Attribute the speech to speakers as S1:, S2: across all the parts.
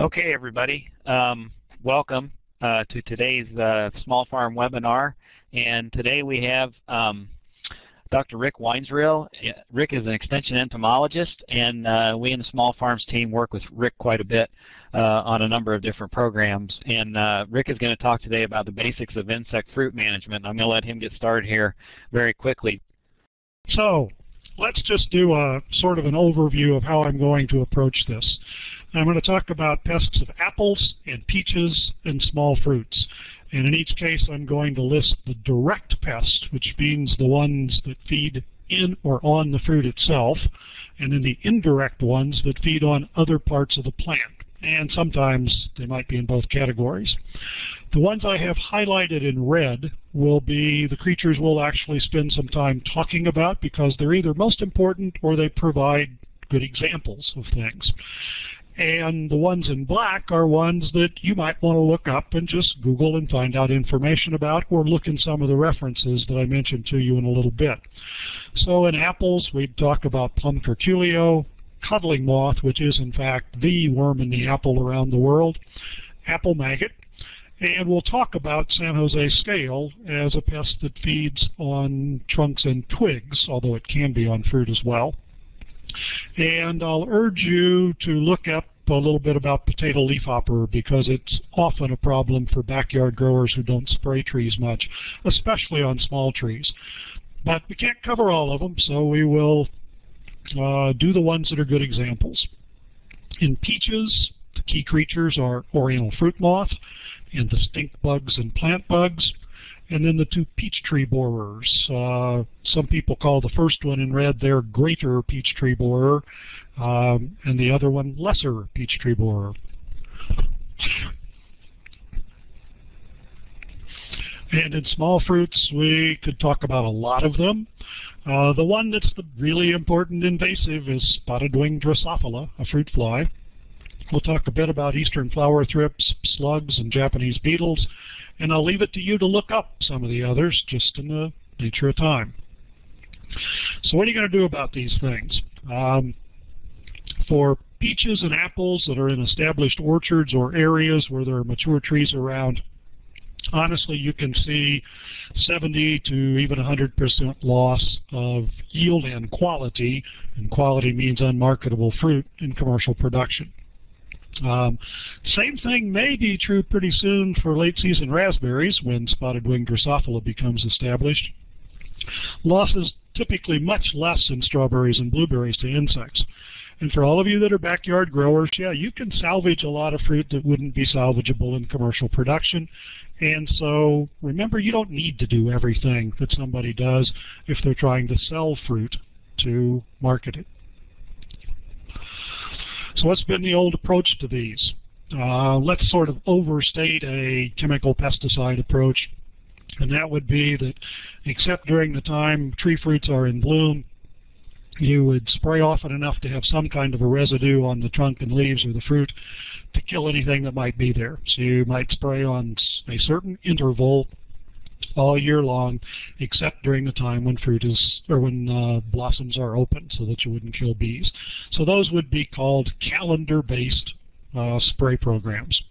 S1: Okay, everybody. Um, welcome uh, to today's uh, Small Farm webinar. And today we have um, Dr. Rick Weinzierl. Rick is an extension entomologist, and uh, we in the Small Farms team work with Rick quite a bit uh, on a number of different programs. And uh, Rick is going to talk today about the basics of insect fruit management. I'm going to let him get started here very quickly.
S2: So let's just do a sort of an overview of how I'm going to approach this. I'm going to talk about pests of apples and peaches and small fruits. And in each case, I'm going to list the direct pests, which means the ones that feed in or on the fruit itself, and then the indirect ones that feed on other parts of the plant. And sometimes they might be in both categories. The ones I have highlighted in red will be the creatures we'll actually spend some time talking about because they're either most important or they provide good examples of things. And the ones in black are ones that you might want to look up and just Google and find out information about or look in some of the references that I mentioned to you in a little bit. So in apples, we'd talk about plum curculio, codling moth, which is in fact the worm in the apple around the world, apple maggot, and we'll talk about San Jose scale as a pest that feeds on trunks and twigs, although it can be on fruit as well. And I'll urge you to look up a little bit about potato leafhopper because it's often a problem for backyard growers who don't spray trees much, especially on small trees. But we can't cover all of them, so we will uh, do the ones that are good examples. In peaches, the key creatures are oriental fruit moth and the stink bugs and plant bugs and then the two peach tree borers. Uh, some people call the first one in red their greater peach tree borer, um, and the other one lesser peach tree borer. And in small fruits, we could talk about a lot of them. Uh, the one that's the really important invasive is spotted wing Drosophila, a fruit fly. We'll talk a bit about eastern flower thrips, slugs, and Japanese beetles, and I'll leave it to you to look up some of the others just in the nature of time. So what are you going to do about these things? Um, for peaches and apples that are in established orchards or areas where there are mature trees around, honestly, you can see 70 to even 100% loss of yield and quality, and quality means unmarketable fruit in commercial production. Um, same thing may be true pretty soon for late season raspberries when spotted wing Drosophila becomes established. Loss is typically much less in strawberries and blueberries to insects. And for all of you that are backyard growers, yeah, you can salvage a lot of fruit that wouldn't be salvageable in commercial production. And so remember, you don't need to do everything that somebody does if they're trying to sell fruit to market it. So what's been the old approach to these? Uh, let's sort of overstate a chemical pesticide approach, and that would be that except during the time tree fruits are in bloom, you would spray often enough to have some kind of a residue on the trunk and leaves or the fruit to kill anything that might be there. So you might spray on a certain interval all year long, except during the time when fruit is or when uh, blossoms are open, so that you wouldn't kill bees. So those would be called calendar-based uh, spray programs.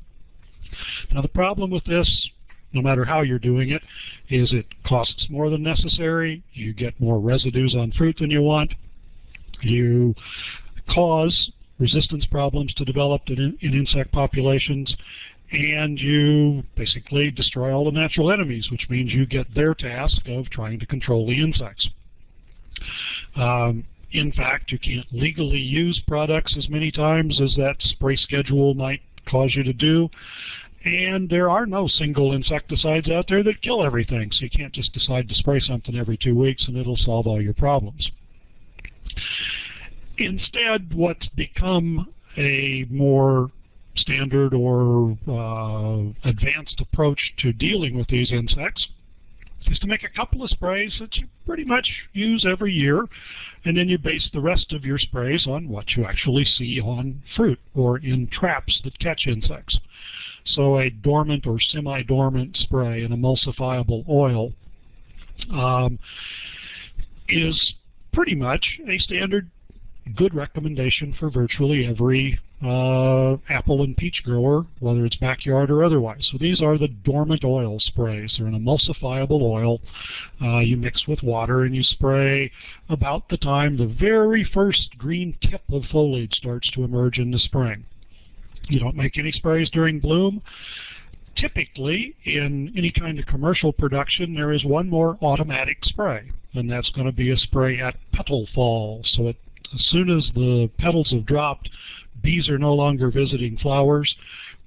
S2: Now the problem with this, no matter how you're doing it, is it costs more than necessary. You get more residues on fruit than you want. You cause resistance problems to develop in, in insect populations, and you basically destroy all the natural enemies, which means you get their task of trying to control the insects. Um, in fact, you can't legally use products as many times as that spray schedule might cause you to do. And there are no single insecticides out there that kill everything, so you can't just decide to spray something every two weeks and it'll solve all your problems. Instead, what's become a more standard or uh, advanced approach to dealing with these insects is to make a couple of sprays that you pretty much use every year, and then you base the rest of your sprays on what you actually see on fruit or in traps that catch insects. So a dormant or semi-dormant spray, an emulsifiable oil, um, is pretty much a standard good recommendation for virtually every uh, apple and peach grower, whether it's backyard or otherwise. So these are the dormant oil sprays. They're an emulsifiable oil uh, you mix with water and you spray about the time the very first green tip of foliage starts to emerge in the spring. You don't make any sprays during bloom. Typically, in any kind of commercial production, there is one more automatic spray, and that's going to be a spray at petal fall. So it, as soon as the petals have dropped, bees are no longer visiting flowers.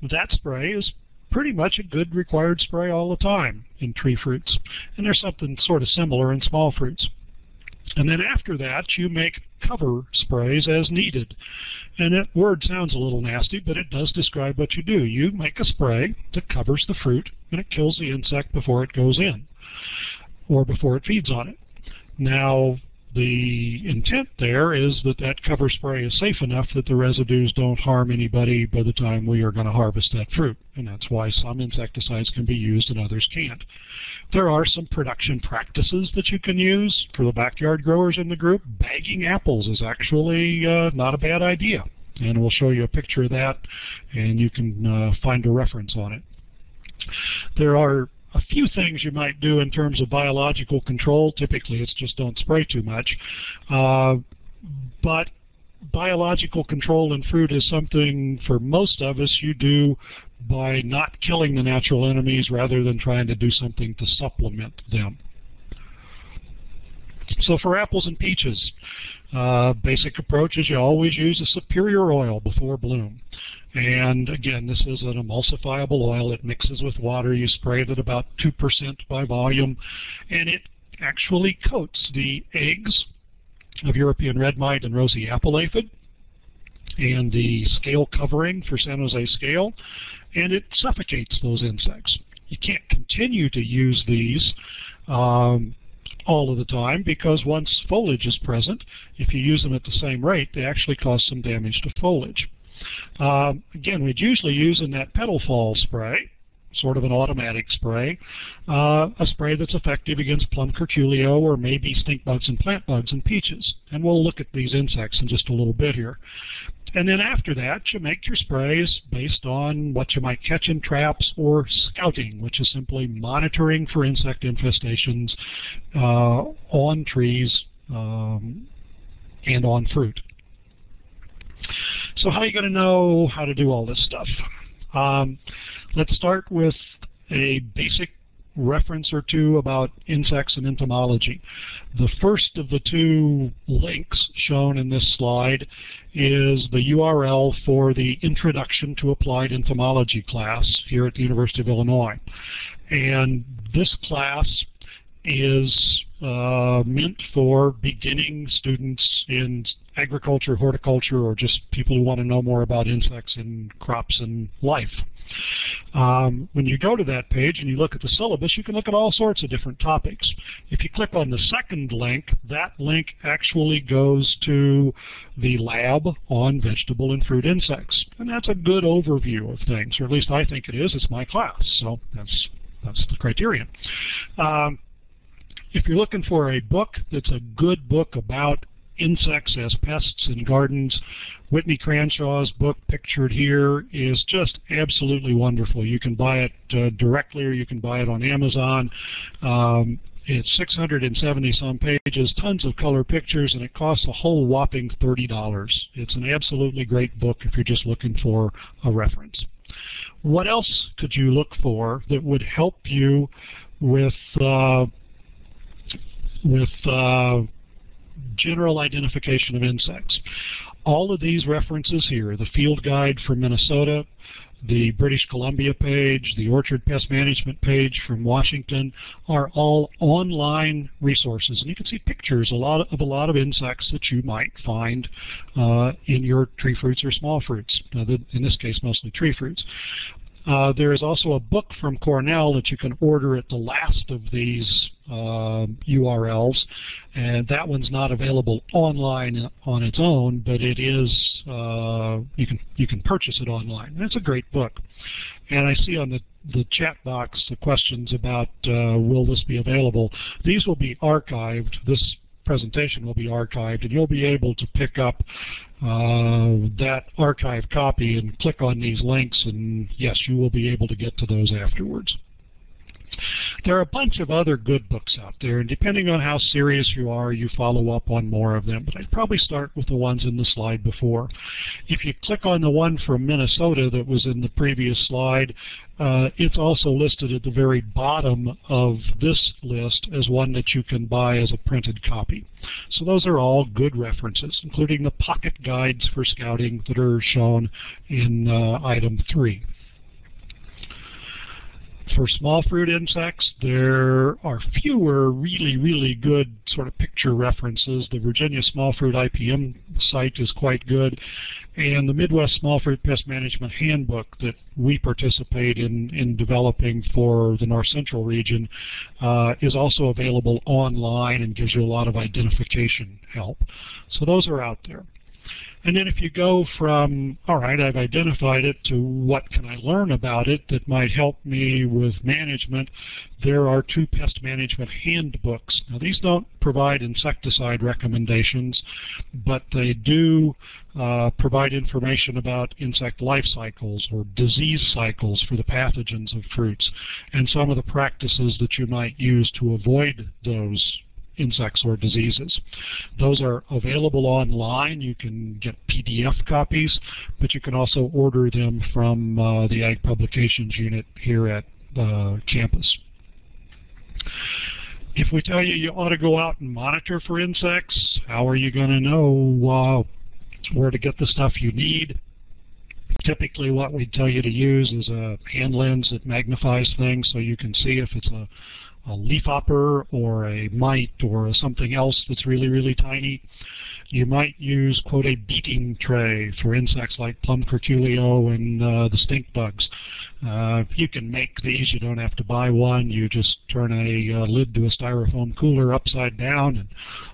S2: That spray is pretty much a good required spray all the time in tree fruits. And there's something sort of similar in small fruits. And then after that, you make cover sprays as needed. And that word sounds a little nasty, but it does describe what you do. You make a spray that covers the fruit, and it kills the insect before it goes in, or before it feeds on it. Now, the intent there is that that cover spray is safe enough that the residues don't harm anybody by the time we are going to harvest that fruit. And that's why some insecticides can be used and others can't. There are some production practices that you can use for the backyard growers in the group. Bagging apples is actually uh, not a bad idea. And we'll show you a picture of that and you can uh, find a reference on it. There are a few things you might do in terms of biological control. Typically, it's just don't spray too much. Uh, but biological control in fruit is something for most of us you do by not killing the natural enemies rather than trying to do something to supplement them. So for apples and peaches, uh, basic approach is you always use a superior oil before bloom. And again, this is an emulsifiable oil. It mixes with water. You spray it at about 2% by volume, and it actually coats the eggs of European red mite and rosy apple aphid and the scale covering for San Jose scale, and it suffocates those insects. You can't continue to use these um, all of the time because once foliage is present, if you use them at the same rate, they actually cause some damage to foliage. Um, again, we'd usually use in that petal fall spray, sort of an automatic spray, uh, a spray that's effective against plum curculio or maybe stink bugs and plant bugs and peaches. And we'll look at these insects in just a little bit here. And then after that, you make your sprays based on what you might catch in traps or scouting, which is simply monitoring for insect infestations uh, on trees um, and on fruit. So how are you going to know how to do all this stuff? Um, let's start with a basic reference or two about insects and entomology. The first of the two links shown in this slide is the URL for the Introduction to Applied Entomology class here at the University of Illinois. And this class is uh, meant for beginning students in agriculture, horticulture, or just people who want to know more about insects and crops and life. Um, when you go to that page and you look at the syllabus, you can look at all sorts of different topics. If you click on the second link, that link actually goes to the lab on vegetable and fruit insects. And that's a good overview of things, or at least I think it is. It's my class, so that's, that's the criterion. Um, if you're looking for a book that's a good book about insects as pests in gardens. Whitney Cranshaw's book, pictured here, is just absolutely wonderful. You can buy it uh, directly or you can buy it on Amazon. Um, it's 670 some pages, tons of color pictures, and it costs a whole whopping $30. It's an absolutely great book if you're just looking for a reference. What else could you look for that would help you with uh, with uh, general identification of insects. All of these references here, the field guide for Minnesota, the British Columbia page, the Orchard Pest Management page from Washington are all online resources. And you can see pictures a lot of a lot of insects that you might find uh, in your tree fruits or small fruits. In this case, mostly tree fruits. Uh, there is also a book from Cornell that you can order at the last of these uh, URLs, and that one's not available online on its own, but it is uh, you can you can purchase it online. And it's a great book. And I see on the the chat box the questions about uh, will this be available. These will be archived. This presentation will be archived, and you'll be able to pick up uh, that archive copy and click on these links, and yes, you will be able to get to those afterwards. There are a bunch of other good books out there, and depending on how serious you are, you follow up on more of them. But I'd probably start with the ones in the slide before. If you click on the one from Minnesota that was in the previous slide, uh, it's also listed at the very bottom of this list as one that you can buy as a printed copy. So those are all good references, including the pocket guides for scouting that are shown in uh, item 3. For small fruit insects, there are fewer really, really good sort of picture references. The Virginia Small Fruit IPM site is quite good, and the Midwest Small Fruit Pest Management Handbook that we participate in, in developing for the North Central region uh, is also available online and gives you a lot of identification help. So those are out there. And then if you go from, all right, I've identified it, to what can I learn about it that might help me with management, there are two pest management handbooks. Now these don't provide insecticide recommendations, but they do uh, provide information about insect life cycles or disease cycles for the pathogens of fruits and some of the practices that you might use to avoid those insects or diseases. Those are available online. You can get PDF copies, but you can also order them from uh, the Ag Publications Unit here at the campus. If we tell you you ought to go out and monitor for insects, how are you going to know uh, where to get the stuff you need? Typically what we tell you to use is a hand lens that magnifies things so you can see if it's a a leafhopper or a mite or something else that's really, really tiny. You might use, quote, a beating tray for insects like plum curculio and uh, the stink bugs. Uh, you can make these. You don't have to buy one. You just turn a uh, lid to a styrofoam cooler upside down and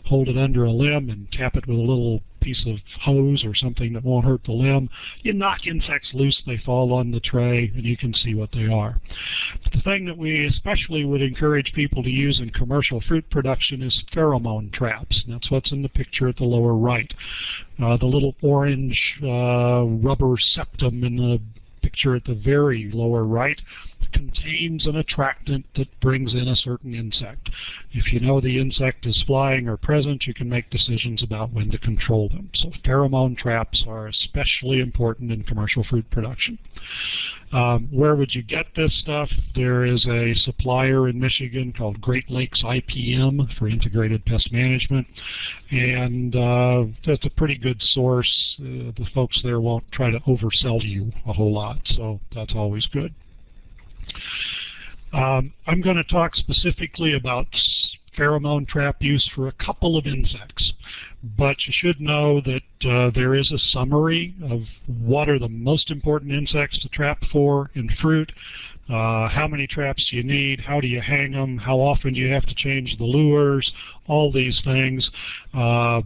S2: hold it under a limb and tap it with a little piece of hose or something that won't hurt the limb. You knock insects loose, they fall on the tray, and you can see what they are. But the thing that we especially would encourage people to use in commercial fruit production is pheromone traps. And that's what's in the picture at the lower right. Uh, the little orange uh, rubber septum in the picture at the very lower right contains an attractant that brings in a certain insect. If you know the insect is flying or present, you can make decisions about when to control them. So pheromone traps are especially important in commercial fruit production. Um, where would you get this stuff? There is a supplier in Michigan called Great Lakes IPM for integrated pest management, and uh, that's a pretty good source. Uh, the folks there won't try to oversell you a whole lot, so that's always good. Um, I'm going to talk specifically about pheromone trap use for a couple of insects, but you should know that uh, there is a summary of what are the most important insects to trap for in fruit, uh, how many traps you need, how do you hang them, how often do you have to change the lures, all these things. Uh,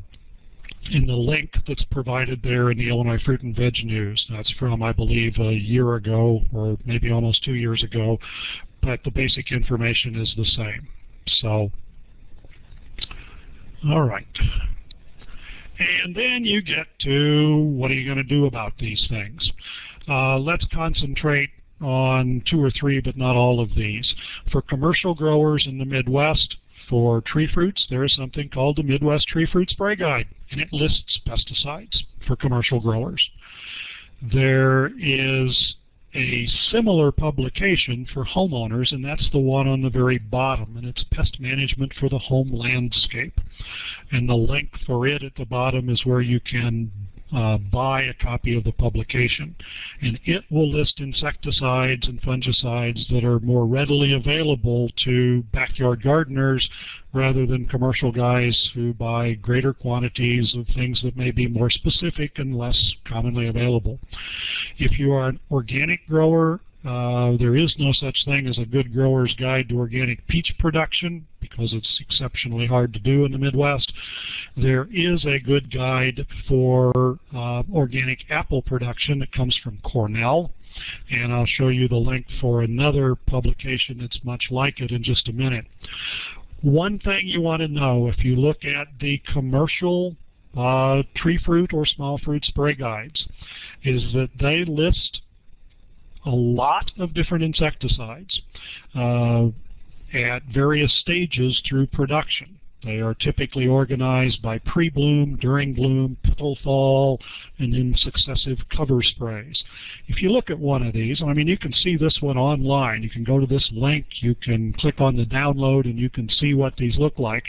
S2: in the link that's provided there in the Illinois Fruit and Veg News. That's from, I believe, a year ago or maybe almost two years ago, but the basic information is the same. So, all right. And then you get to what are you going to do about these things? Uh, let's concentrate on two or three, but not all of these. For commercial growers in the Midwest, for tree fruits, there is something called the Midwest Tree Fruit Spray Guide, and it lists pesticides for commercial growers. There is a similar publication for homeowners, and that's the one on the very bottom, and it's Pest Management for the Home Landscape. And the link for it at the bottom is where you can uh, buy a copy of the publication. And it will list insecticides and fungicides that are more readily available to backyard gardeners rather than commercial guys who buy greater quantities of things that may be more specific and less commonly available. If you are an organic grower, uh, there is no such thing as a good grower's guide to organic peach production because it's exceptionally hard to do in the Midwest. There is a good guide for uh, organic apple production that comes from Cornell and I'll show you the link for another publication that's much like it in just a minute. one thing you want to know if you look at the commercial uh, tree fruit or small fruit spray guides is that they list a lot of different insecticides uh, at various stages through production. They are typically organized by pre-bloom, during bloom, petal fall, and then successive cover sprays. If you look at one of these, I mean, you can see this one online. You can go to this link, you can click on the download, and you can see what these look like.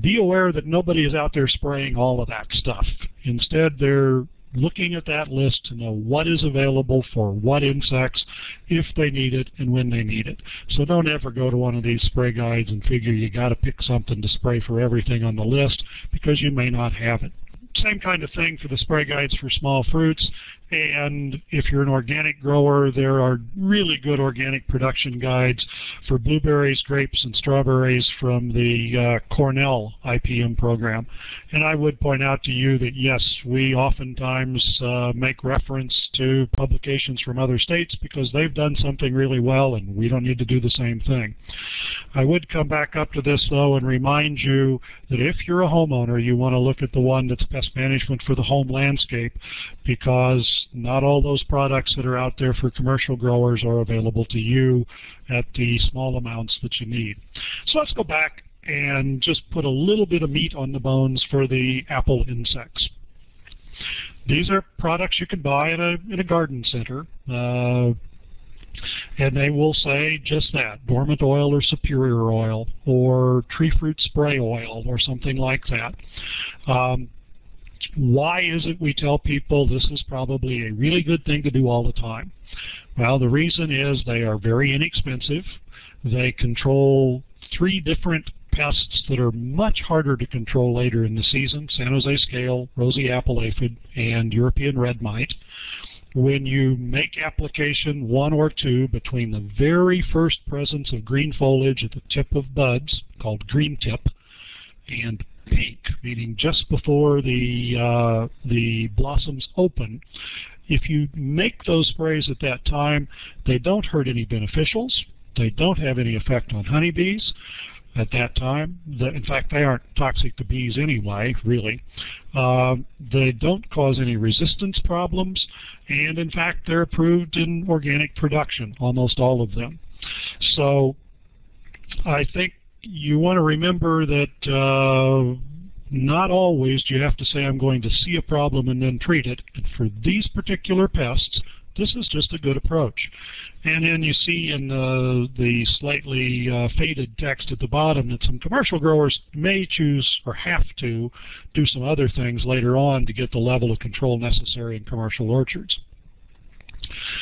S2: Be aware that nobody is out there spraying all of that stuff. Instead, they're looking at that list to know what is available for what insects, if they need it, and when they need it. So don't ever go to one of these spray guides and figure you got to pick something to spray for everything on the list because you may not have it. Same kind of thing for the spray guides for small fruits. And if you're an organic grower, there are really good organic production guides for blueberries, grapes, and strawberries from the uh, Cornell IPM program. And I would point out to you that yes, we oftentimes uh, make reference to publications from other states because they've done something really well and we don't need to do the same thing. I would come back up to this though and remind you that if you're a homeowner, you want to look at the one that's pest management for the home landscape because not all those products that are out there for commercial growers are available to you at the small amounts that you need. So let's go back and just put a little bit of meat on the bones for the apple insects. These are products you can buy in a, in a garden center. Uh, and they will say just that, dormant oil or superior oil or tree fruit spray oil or something like that. Um, why is it we tell people this is probably a really good thing to do all the time? Well, the reason is they are very inexpensive. They control three different pests that are much harder to control later in the season, San Jose scale, rosy apple aphid, and European red mite. When you make application one or two between the very first presence of green foliage at the tip of buds, called green tip, and pink, meaning just before the uh, the blossoms open. If you make those sprays at that time, they don't hurt any beneficials. They don't have any effect on honeybees at that time. The, in fact, they aren't toxic to bees anyway, really. Uh, they don't cause any resistance problems, and in fact, they're approved in organic production, almost all of them. So I think you want to remember that uh, not always do you have to say I'm going to see a problem and then treat it. And for these particular pests, this is just a good approach. And then you see in uh, the slightly uh, faded text at the bottom that some commercial growers may choose or have to do some other things later on to get the level of control necessary in commercial orchards.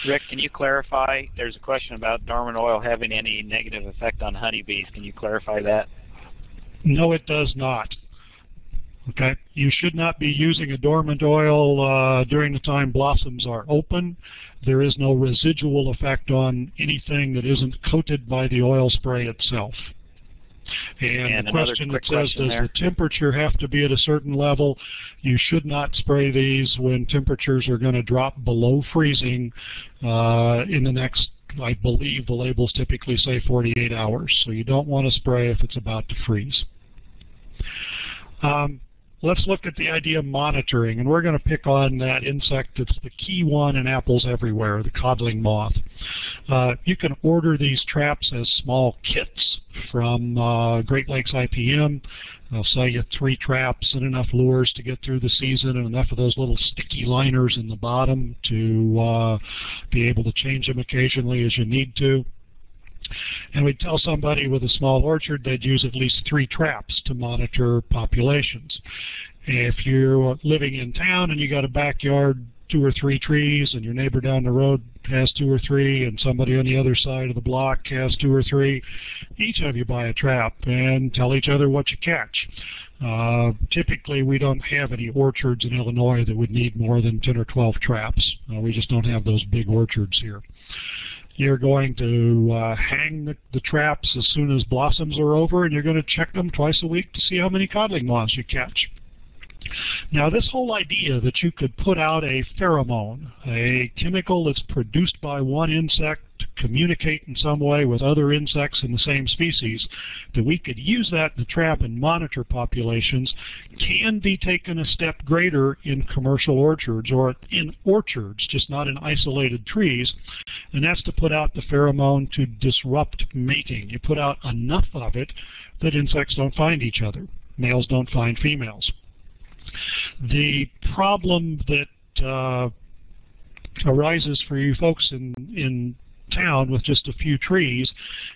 S1: Rick, can you clarify? There's a question about dormant oil having any negative effect on honeybees. Can you clarify that?
S2: No, it does not. Okay, you should not be using a dormant oil uh, during the time blossoms are open. There is no residual effect on anything that isn't coated by the oil spray itself. And, and the question that says, does there. the temperature have to be at a certain level? You should not spray these when temperatures are going to drop below freezing uh, in the next, I believe the labels typically say 48 hours. So you don't want to spray if it's about to freeze. Um, let's look at the idea of monitoring, and we're going to pick on that insect that's the key one in apples everywhere, the codling moth. Uh, you can order these traps as small kits from uh, Great Lakes IPM. They'll sell you three traps and enough lures to get through the season and enough of those little sticky liners in the bottom to uh, be able to change them occasionally as you need to. And we'd tell somebody with a small orchard they'd use at least three traps to monitor populations. If you're living in town and you got a backyard, two or three trees, and your neighbor down the road has two or three, and somebody on the other side of the block has two or three, each of you buy a trap and tell each other what you catch. Uh, typically, we don't have any orchards in Illinois that would need more than 10 or 12 traps. Uh, we just don't have those big orchards here. You're going to uh, hang the, the, traps as soon as blossoms are over, and you're going to check them twice a week to see how many codling moths you catch. Now, this whole idea that you could put out a pheromone, a chemical that's produced by one insect to communicate in some way with other insects in the same species, that we could use that to trap and monitor populations can be taken a step greater in commercial orchards or in orchards, just not in isolated trees, and that's to put out the pheromone to disrupt mating. You put out enough of it that insects don't find each other. Males don't find females. The problem that uh, arises for you folks in, in town with just a few trees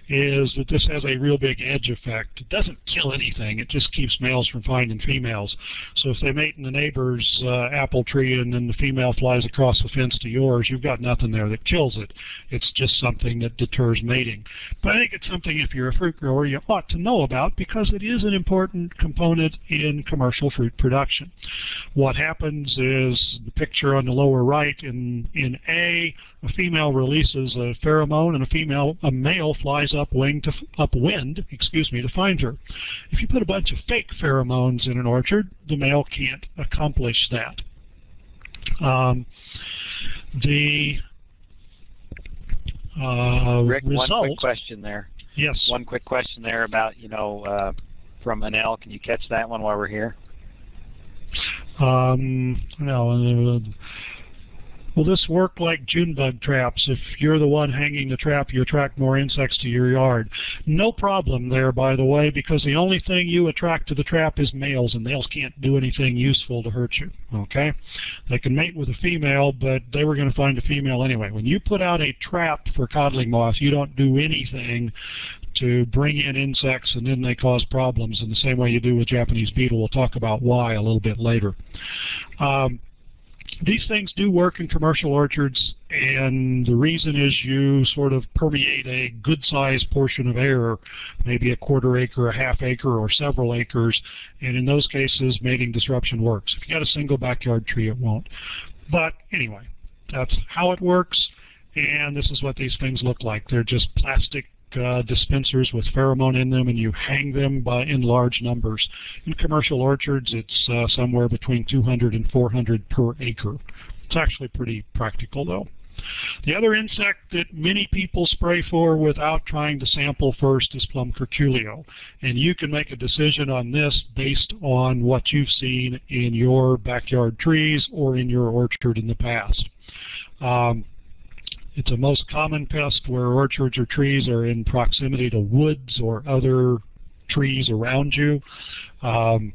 S2: is that this has a real big edge effect. It doesn't kill anything. It just keeps males from finding females. So if they mate in the neighbor's uh, apple tree and then the female flies across the fence to yours, you've got nothing there that kills it. It's just something that deters mating. But I think it's something if you're a fruit grower you ought to know about because it is an important component in commercial fruit production. What happens is the picture on the lower right in, in A, a female releases a pheromone and a female, a male flies upwind to, upwind, excuse me, to find her. If you put a bunch of fake pheromones in an orchard, the male can't accomplish that. Um, the uh,
S1: Rick,
S2: result,
S1: one quick question there.
S2: Yes.
S1: One quick question there about, you know, uh, from Anel. Can you catch that one while we're here?
S2: Um, no, uh, Will this work like June bug traps? If you're the one hanging the trap, you attract more insects to your yard. No problem there, by the way, because the only thing you attract to the trap is males, and males can't do anything useful to hurt you. Okay? They can mate with a female, but they were going to find a female anyway. When you put out a trap for codling moth, you don't do anything to bring in insects and then they cause problems in the same way you do with Japanese beetle. We'll talk about why a little bit later. Um, these things do work in commercial orchards, and the reason is you sort of permeate a good-sized portion of air, maybe a quarter acre, a half acre, or several acres, and in those cases, mating disruption works. If you got a single backyard tree, it won't. But anyway, that's how it works, and this is what these things look like. They're just plastic uh, dispensers with pheromone in them and you hang them by, in large numbers. In commercial orchards, it's uh, somewhere between 200 and 400 per acre. It's actually pretty practical, though. The other insect that many people spray for without trying to sample first is plum curculio. And you can make a decision on this based on what you've seen in your backyard trees or in your orchard in the past. Um, it's a most common pest where orchards or trees are in proximity to woods or other trees around you. Um,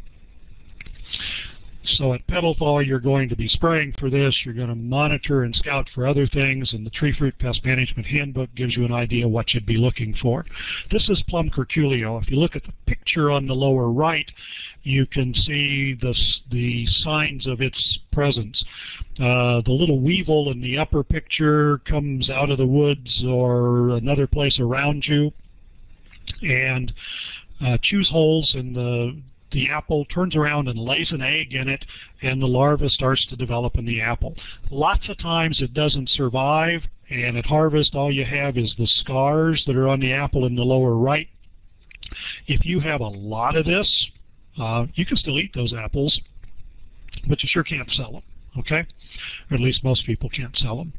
S2: so at petal fall, you're going to be spraying for this. You're going to monitor and scout for other things, and the Tree Fruit Pest Management Handbook gives you an idea what you'd be looking for. This is plum curculio. If you look at the picture on the lower right, you can see the, the signs of its presence. Uh, the little weevil in the upper picture comes out of the woods or another place around you and uh, chews holes in the the apple turns around and lays an egg in it, and the larva starts to develop in the apple. Lots of times it doesn't survive, and at harvest all you have is the scars that are on the apple in the lower right. If you have a lot of this, uh, you can still eat those apples, but you sure can't sell them, okay? Or at least most people can't sell them.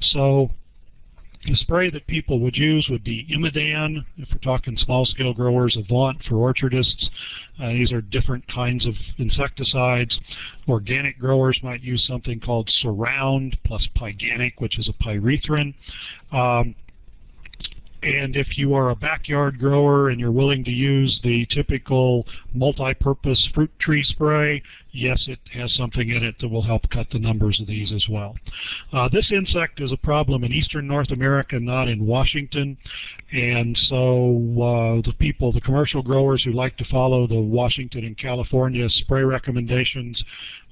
S2: So the spray that people would use would be Imidan, if we're talking small-scale growers, Avaunt for orchardists. Uh, these are different kinds of insecticides. Organic growers might use something called Surround plus Pyganic, which is a pyrethrin. Um, and if you are a backyard grower and you're willing to use the typical multi-purpose fruit tree spray, yes, it has something in it that will help cut the numbers of these as well. Uh, this insect is a problem in eastern North America, not in Washington. And so uh, the people, the commercial growers who like to follow the Washington and California spray recommendations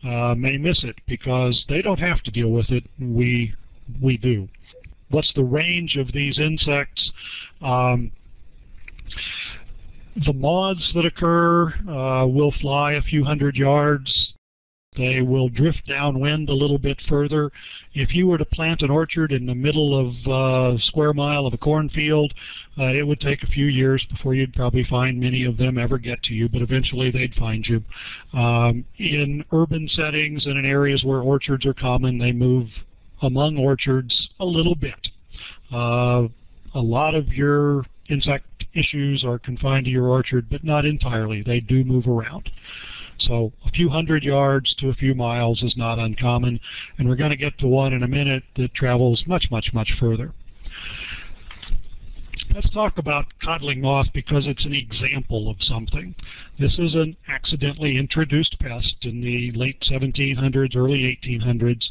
S2: uh, may miss it because they don't have to deal with it. We, we do what's the range of these insects. Um, the moths that occur uh, will fly a few hundred yards. They will drift downwind a little bit further. If you were to plant an orchard in the middle of a uh, square mile of a cornfield, uh, it would take a few years before you'd probably find many of them ever get to you, but eventually they'd find you. Um, in urban settings and in areas where orchards are common, they move among orchards a little bit. Uh, a lot of your insect issues are confined to your orchard, but not entirely. They do move around. So a few hundred yards to a few miles is not uncommon, and we're going to get to one in a minute that travels much, much, much further. Let's talk about codling moth because it's an example of something. This is an accidentally introduced pest in the late 1700s, early 1800s.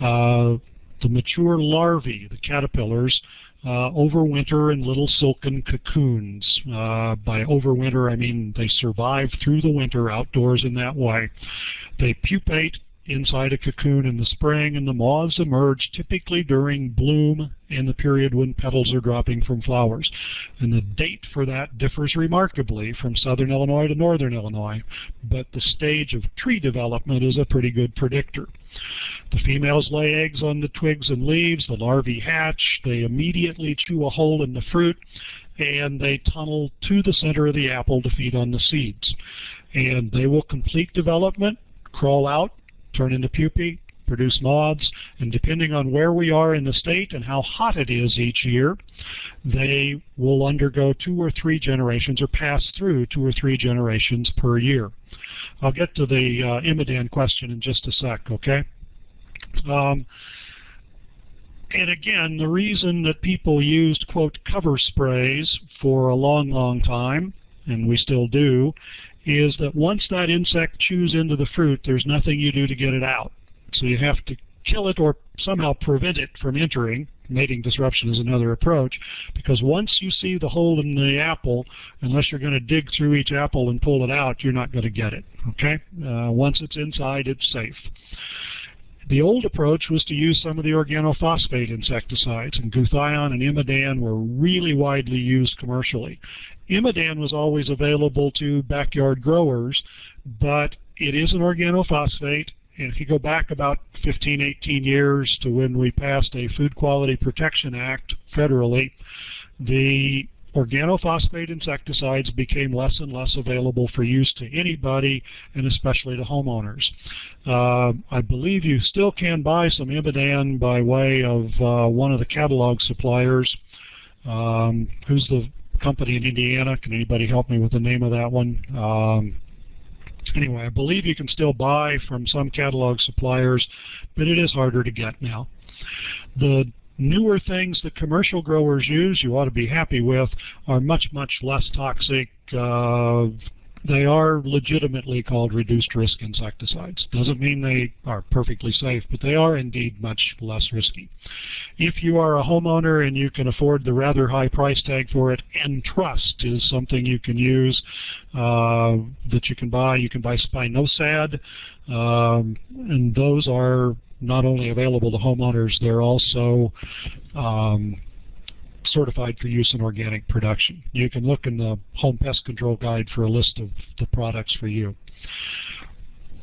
S2: Uh, the mature larvae, the caterpillars, uh, overwinter in little silken cocoons. Uh, by overwinter, I mean they survive through the winter outdoors in that way. They pupate inside a cocoon in the spring, and the moths emerge typically during bloom in the period when petals are dropping from flowers. And the date for that differs remarkably from southern Illinois to northern Illinois, but the stage of tree development is a pretty good predictor. The females lay eggs on the twigs and leaves, the larvae hatch, they immediately chew a hole in the fruit, and they tunnel to the center of the apple to feed on the seeds. And they will complete development, crawl out, turn into pupae, produce moths, and depending on where we are in the state and how hot it is each year, they will undergo two or three generations or pass through two or three generations per year. I'll get to the uh, Imidan question in just a sec, okay? Um, and again, the reason that people used, quote, cover sprays for a long, long time, and we still do, is that once that insect chews into the fruit, there's nothing you do to get it out. So you have to kill it or somehow prevent it from entering. Mating disruption is another approach, because once you see the hole in the apple, unless you're going to dig through each apple and pull it out, you're not going to get it. Okay? Uh, once it's inside, it's safe. The old approach was to use some of the organophosphate insecticides, and guthion and imidan were really widely used commercially. Imidan was always available to backyard growers, but it is an organophosphate, and if you go back about 15, 18 years to when we passed a Food Quality Protection Act federally, the organophosphate insecticides became less and less available for use to anybody, and especially to homeowners. Uh, I believe you still can buy some Imidan by way of uh, one of the catalog suppliers. Um, who's the company in Indiana. Can anybody help me with the name of that one? Um, anyway, I believe you can still buy from some catalog suppliers, but it is harder to get now. The newer things that commercial growers use, you ought to be happy with, are much, much less toxic, uh, they are legitimately called reduced risk insecticides. Doesn't mean they are perfectly safe, but they are indeed much less risky. If you are a homeowner and you can afford the rather high price tag for it, Entrust is something you can use uh, that you can buy. You can buy Spinosad, um, and those are not only available to homeowners, they're also um, certified for use in organic production. You can look in the Home Pest Control Guide for a list of the products for you.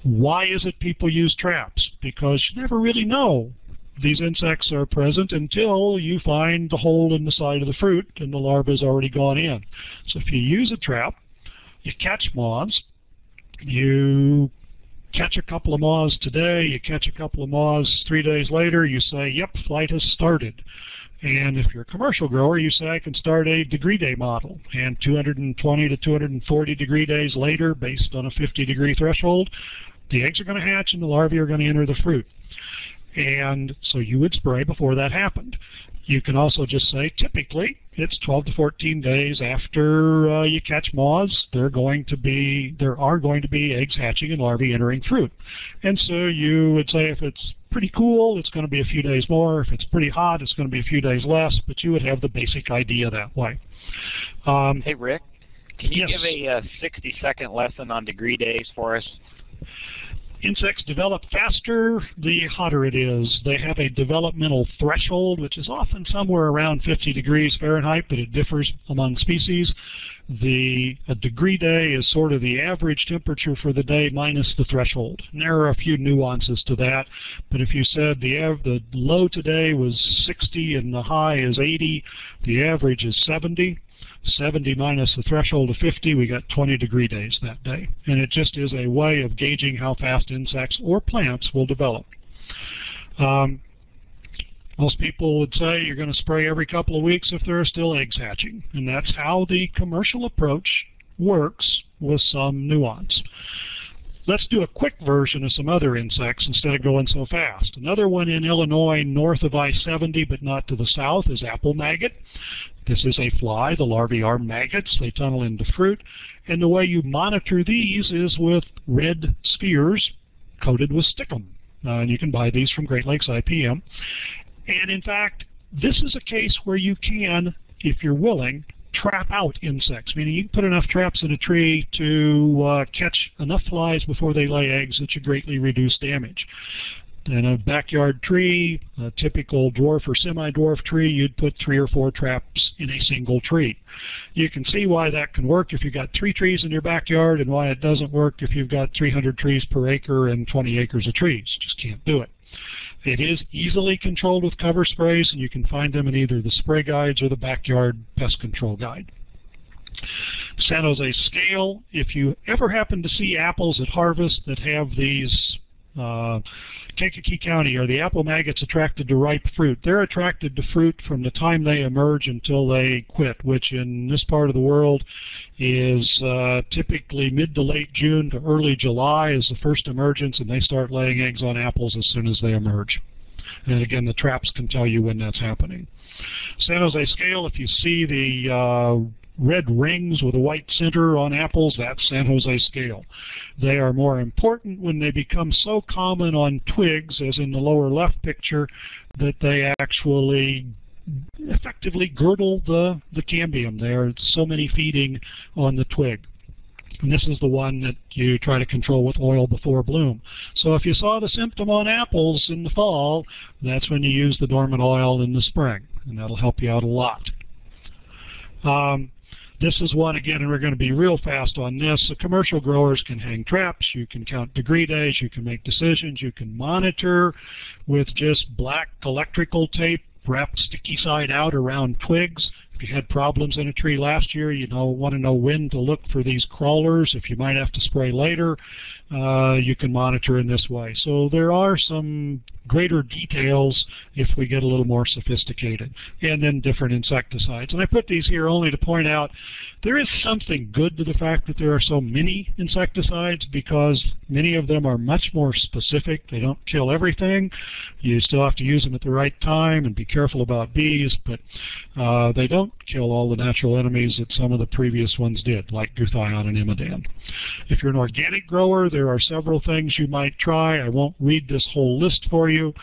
S2: Why is it people use traps? Because you never really know these insects are present until you find the hole in the side of the fruit and the larva has already gone in. So if you use a trap, you catch moths, you catch a couple of moths today, you catch a couple of moths three days later, you say, yep, flight has started. And if you're a commercial grower, you say I can start a degree day model. And 220 to 240 degree days later, based on a 50 degree threshold, the eggs are going to hatch and the larvae are going to enter the fruit. And so you would spray before that happened. You can also just say typically it's 12 to 14 days after uh, you catch moths. There going to be there are going to be eggs hatching and larvae entering fruit. And so you would say if it's pretty cool, it's going to be a few days more. If it's pretty hot, it's going to be a few days less. But you would have the basic idea that way.
S1: Um, hey Rick, can you
S2: yes.
S1: give a uh, 60 second lesson on degree days for us?
S2: Insects develop faster the hotter it is. They have a developmental threshold, which is often somewhere around 50 degrees Fahrenheit, but it differs among species. The a degree day is sort of the average temperature for the day minus the threshold. And there are a few nuances to that, but if you said the the low today was 60 and the high is 80, the average is 70, 70 minus the threshold of 50, we got 20 degree days that day. And it just is a way of gauging how fast insects or plants will develop. Um, Most people would say you're going to spray every couple of weeks if there are still eggs hatching. And that's how the commercial approach works with some nuance. Let's do a quick version of some other insects instead of going so fast. Another one in Illinois north of I-70 but not to the south is apple maggot. This is a fly. The larvae are maggots. They tunnel into fruit. And the way you monitor these is with red spheres coated with stickum. Uh, and you can buy these from Great Lakes IPM. And in fact, this is a case where you can, if you're willing, trap out insects, meaning you can put enough traps in a tree to uh, catch enough flies before they lay eggs that you greatly reduce damage. In a backyard tree, a typical dwarf or semi-dwarf tree, you'd put three or four traps in a single tree. You can see why that can work if you've got three trees in your backyard and why it doesn't work if you've got 300 trees per acre and 20 acres of trees. You Just can't do it. It is easily controlled with cover sprays, and you can find them in either the spray guides or the backyard pest control guide. San Jose scale, if you ever happen to see apples at harvest that have these uh, Kankakee County are the apple maggots attracted to ripe fruit. They're attracted to fruit from the time they emerge until they quit, which in this part of the world is uh, typically mid to late June to early July is the first emergence, and they start laying eggs on apples as soon as they emerge. And again, the traps can tell you when that's happening. San Jose scale, if you see the uh, red rings with a white center on apples, that's San Jose scale. They are more important when they become so common on twigs, as in the lower left picture, that they actually effectively girdle the, the cambium. There are so many feeding on the twig. And this is the one that you try to control with oil before bloom. So if you saw the symptom on apples in the fall, that's when you use the dormant oil in the spring. And that'll help you out a lot. Um, this is one, again, and we're going to be real fast on this. The commercial growers can hang traps. You can count degree days. You can make decisions. You can monitor with just black electrical tape wrapped sticky side out around twigs. If you had problems in a tree last year, you know want to know when to look for these crawlers. If you might have to spray later, uh, you can monitor in this way. So there are some greater details if we get a little more sophisticated. And then different insecticides. And I put these here only to point out there is something good to the fact that there are so many insecticides because many of them are much more specific. They don't kill everything. You still have to use them at the right time and be careful about bees, but uh, they don't kill all the natural enemies that some of the previous ones did, like Guthion and imidan. If you're an organic grower, there are several things you might try. I won't read this whole list for you,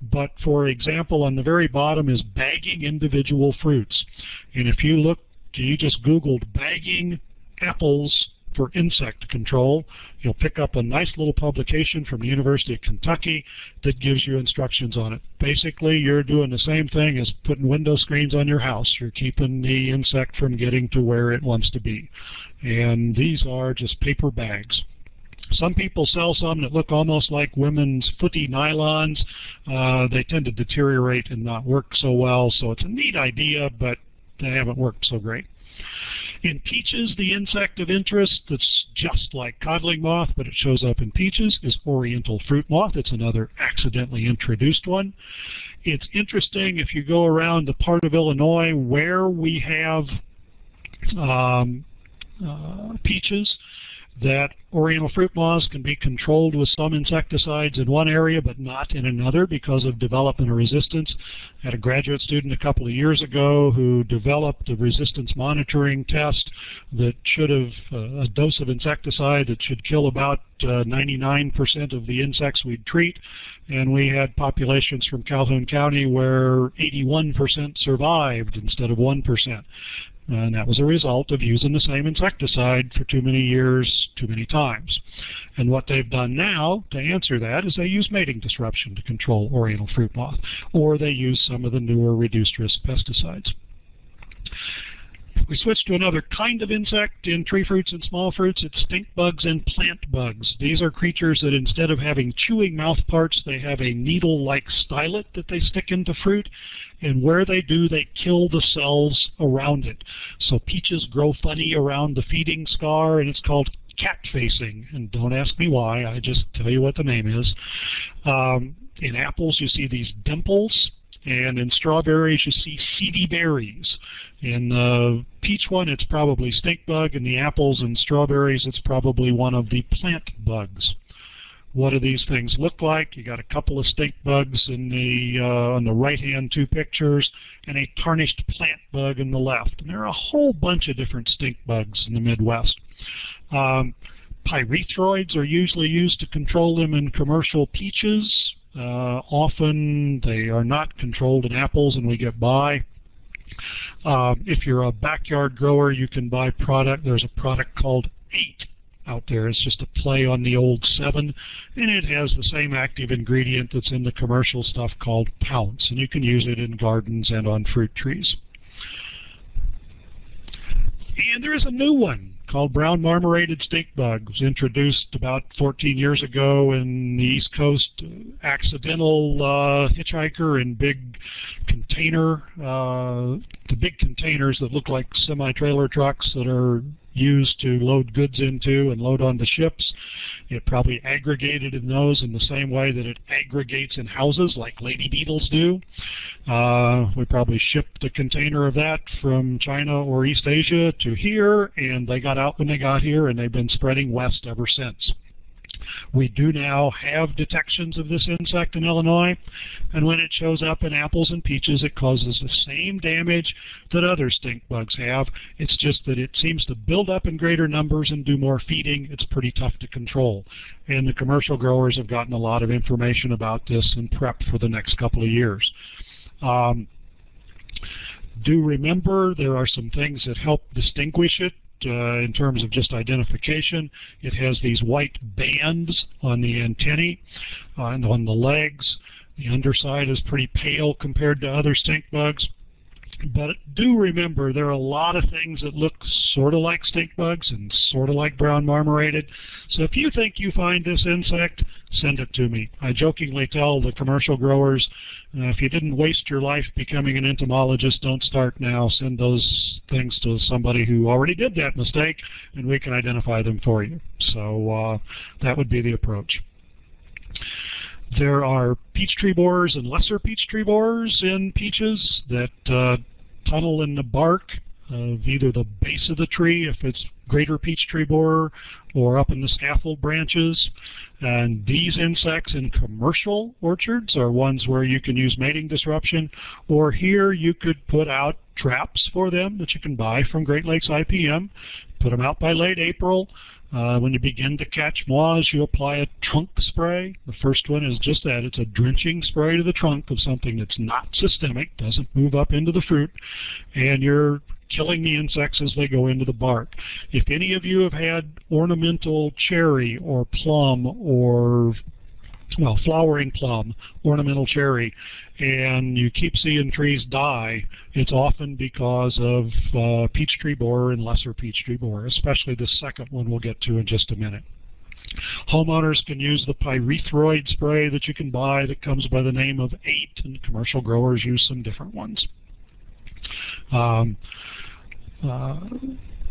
S2: but for example, on the very bottom is bagging individual fruits. And if you look, you just Googled bagging apples for insect control, you'll pick up a nice little publication from the University of Kentucky that gives you instructions on it. Basically, you're doing the same thing as putting window screens on your house. You're keeping the insect from getting to where it wants to be. And these are just paper bags. Some people sell some that look almost like women's footy nylons. Uh, they tend to deteriorate and not work so well, so it's a neat idea, but they haven't worked so great. In peaches, the insect of interest that's just like codling moth, but it shows up in peaches, is oriental fruit moth. It's another accidentally introduced one. It's interesting if you go around the part of Illinois where we have um, uh, peaches, that oriental fruit moths can be controlled with some insecticides in one area but not in another because of development of resistance. I had a graduate student a couple of years ago who developed a resistance monitoring test that should have uh, a dose of insecticide that should kill about 99% uh, of the insects we'd treat and we had populations from Calhoun County where 81% survived instead of 1%. And that was a result of using the same insecticide for too many years, too many times. And what they've done now to answer that is they use mating disruption to control oriental fruit moth, or they use some of the newer reduced risk pesticides. We switch to another kind of insect in tree fruits and small fruits. It's stink bugs and plant bugs. These are creatures that instead of having chewing mouth parts, they have a needle-like stylet that they stick into fruit. And where they do, they kill the cells around it. So peaches grow funny around the feeding scar, and it's called cat facing. And don't ask me why, I just tell you what the name is. Um, in apples, you see these dimples And in strawberries, you see seedy berries. In the peach one, it's probably stink bug. In the apples and strawberries, it's probably one of the plant bugs. What do these things look like? You got a couple of stink bugs in the uh, on the right-hand two pictures, and a tarnished plant bug in the left. And there are a whole bunch of different stink bugs in the Midwest. Um, pyrethroids are usually used to control them in commercial peaches. Uh, often they are not controlled in apples, and we get by. Uh, if you're a backyard grower, you can buy product. There's a product called 8 out there. It's just a play on the old Sevin, and it has the same active ingredient that's in the commercial stuff called Pounce, and you can use it in gardens and on fruit trees. And there is a new one called brown marmorated stink bug. It was introduced about 14 years ago in the East Coast. Accidental uh, hitchhiker in big container, uh, the big containers that look like semi-trailer trucks that are used to load goods into and load onto ships. It probably aggregated in those in the same way that it aggregates in houses like lady beetles do. Uh, we probably shipped a container of that from China or East Asia to here, and they got out when they got here, and they've been spreading west ever since. We do now have detections of this insect in Illinois, and when it shows up in apples and peaches, it causes the same damage that other stink bugs have. It's just that it seems to build up in greater numbers and do more feeding. It's pretty tough to control. And the commercial growers have gotten a lot of information about this and prep for the next couple of years. Um, do remember there are some things that help distinguish it uh, in terms of just identification. It has these white bands on the antennae and on the legs. The underside is pretty pale compared to other stink bugs. But do remember, there are a lot of things that look sort of like stink bugs and sort of like brown marmorated. So if you think you find this insect, send it to me. I jokingly tell the commercial growers, uh, if you didn't waste your life becoming an entomologist, don't start now. Send those things to somebody who already did that mistake, and we can identify them for you. So uh, that would be the approach. There are peach tree borers and lesser peach tree borers in peaches that uh, tunnel in the bark of either the base of the tree, if it's greater peach tree borer, or up in the scaffold branches. And these insects in commercial orchards are ones where you can use mating disruption, or here you could put out traps for them that you can buy from Great Lakes IPM, put them out by late April, uh, when you begin to catch moths, you apply a trunk spray. The first one is just that. It's a drenching spray to the trunk of something that's not systemic, doesn't move up into the fruit, and you're killing the insects as they go into the bark. If any of you have had ornamental cherry or plum or well, flowering plum, ornamental cherry, and you keep seeing trees die, it's often because of uh, peach tree borer and lesser peach tree borer, especially the second one we'll get to in just a minute. Homeowners can use the pyrethroid spray that you can buy that comes by the name of 8, and commercial growers use some different ones. Um, uh,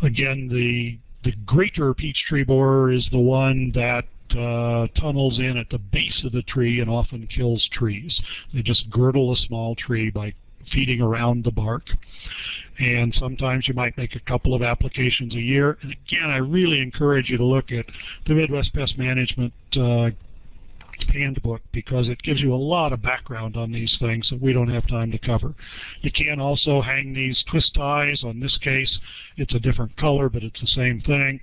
S2: again, the the greater peach tree borer is the one that uh, tunnels in at the base of the tree and often kills trees. They just girdle a small tree by feeding around the bark. And sometimes you might make a couple of applications a year. And again, I really encourage you to look at the Midwest Pest Management uh, handbook because it gives you a lot of background on these things that we don't have time to cover. You can also hang these twist ties. On this case, it's a different color, but it's the same thing.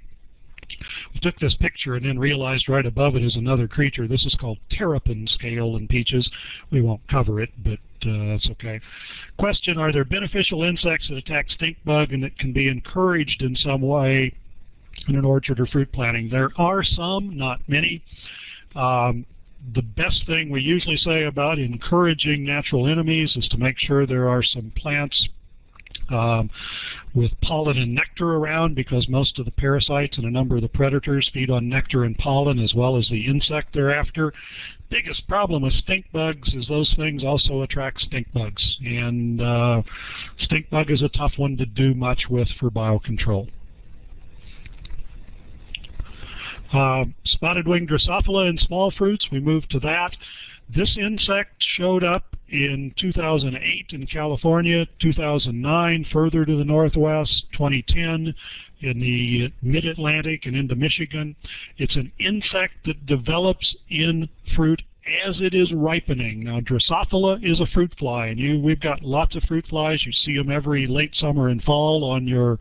S2: We took this picture and then realized right above it is another creature. This is called terrapin scale in peaches. We won't cover it, but uh, that's okay. Question, are there beneficial insects that attack stink bug and that can be encouraged in some way in an orchard or fruit planting? There are some, not many. Um, the best thing we usually say about encouraging natural enemies is to make sure there are some plants um, with pollen and nectar around because most of the parasites and a number of the predators feed on nectar and pollen as well as the insect thereafter. Biggest problem with stink bugs is those things also attract stink bugs and uh, stink bug is a tough one to do much with for biocontrol. Uh, spotted wing Drosophila in small fruits, we moved to that. This insect showed up in 2008 in California, 2009 further to the northwest, 2010 in the mid-Atlantic and into Michigan. It's an insect that develops in fruit as it is ripening. Now, Drosophila is a fruit fly, and you we've got lots of fruit flies. You see them every late summer and fall on your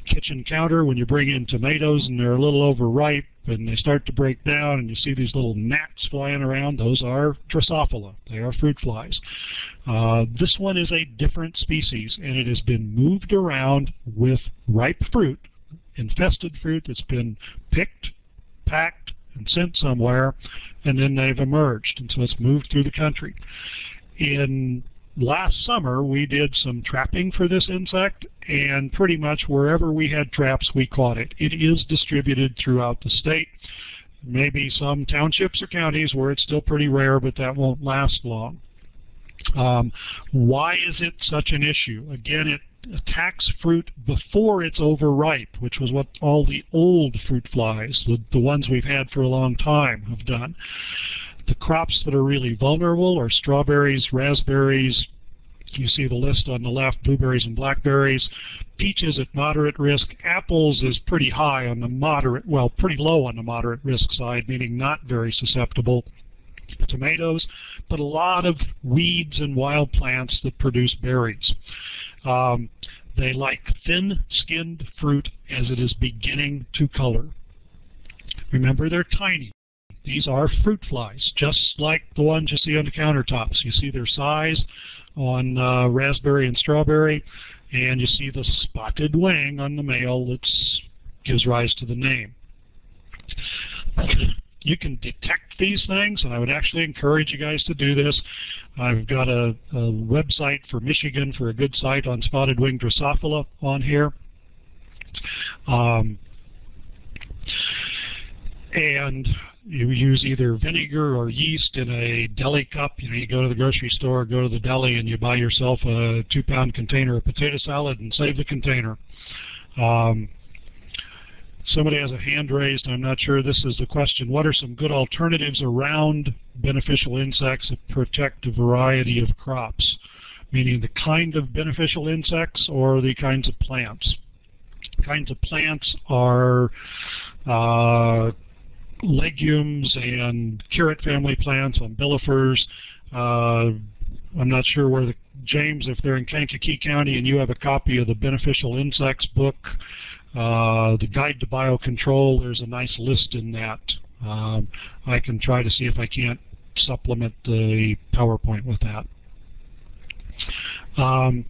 S2: kitchen counter when you bring in tomatoes and they're a little overripe and they start to break down and you see these little gnats flying around. Those are Drosophila. They are fruit flies. Uh, this one is a different species and it has been moved around with ripe fruit, infested fruit that's been picked, packed, and sent somewhere, and then they've emerged. And so it's moved through the country. In last summer, we did some trapping for this insect, and pretty much wherever we had traps, we caught it. It is distributed throughout the state. Maybe some townships or counties where it's still pretty rare, but that won't last long. Um, why is it such an issue? Again, it attacks fruit before it's overripe, which was what all the old fruit flies, the, the ones we've had for a long time, have done. The crops that are really vulnerable are strawberries, raspberries, you see the list on the left, blueberries and blackberries. Peaches at moderate risk. Apples is pretty high on the moderate, well, pretty low on the moderate risk side, meaning not very susceptible. Tomatoes, but a lot of weeds and wild plants that produce berries. Um, they like thin-skinned fruit as it is beginning to color. Remember, they're tiny. These are fruit flies, just like the ones you see on the countertops. You see their size on uh, raspberry and strawberry, and you see the spotted wing on the male that gives rise to the name. You can detect these things, and I would actually encourage you guys to do this. I've got a, a website for Michigan for a good site on spotted wing Drosophila on here. Um, and you use either vinegar or yeast in a deli cup. You know, you go to the grocery store, go to the deli, and you buy yourself a two-pound container of potato salad and save the container. Um, somebody has a hand raised. I'm not sure this is the question. What are some good alternatives around beneficial insects that protect a variety of crops? Meaning the kind of beneficial insects or the kinds of plants? kinds of plants are uh, legumes and carrot family plants, umbellifers. Uh, I'm not sure where the James, if they're in Kankakee County and you have a copy of the Beneficial Insects book, uh, the Guide to Biocontrol, there's a nice list in that. Um, I can try to see if I can't supplement the PowerPoint with that. Um,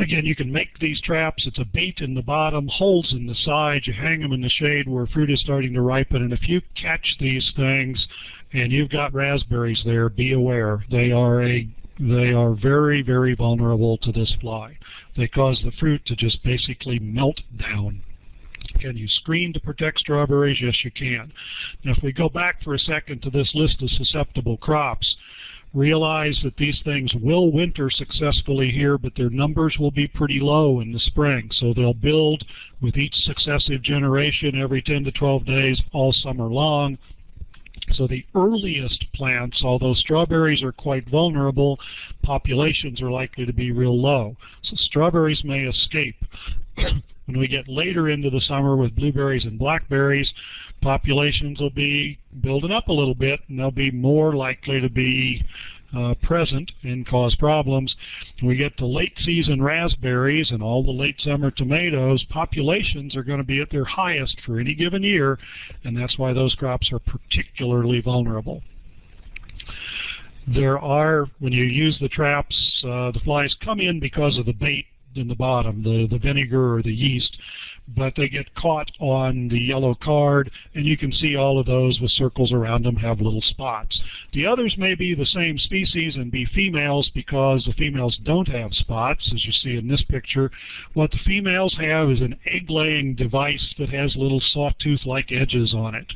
S2: Again, you can make these traps. It's a bait in the bottom, holes in the sides. You hang them in the shade where fruit is starting to ripen. And if you catch these things and you've got raspberries there, be aware. They are a they are very, very vulnerable to this fly. They cause the fruit to just basically melt down. Can you screen to protect strawberries? Yes, you can. Now, if we go back for a second to this list of susceptible crops, realize that these things will winter successfully here, but their numbers will be pretty low in the spring. So they'll build with each successive generation every 10 to 12 days all summer long. So the earliest plants, although strawberries are quite vulnerable, populations are likely to be real low. So strawberries may escape. when we get later into the summer with blueberries and blackberries, populations will be building up a little bit and they'll be more likely to be uh, present and cause problems. We get to late season raspberries and all the late summer tomatoes, populations are going to be at their highest for any given year, and that's why those crops are particularly vulnerable. There are, when you use the traps, uh, the flies come in because of the bait in the bottom, the, the vinegar or the yeast, but they get caught on the yellow card, and you can see all of those with circles around them have little spots. The others may be the same species and be females because the females don't have spots, as you see in this picture. What the females have is an egg-laying device that has little sawtooth-like edges on it.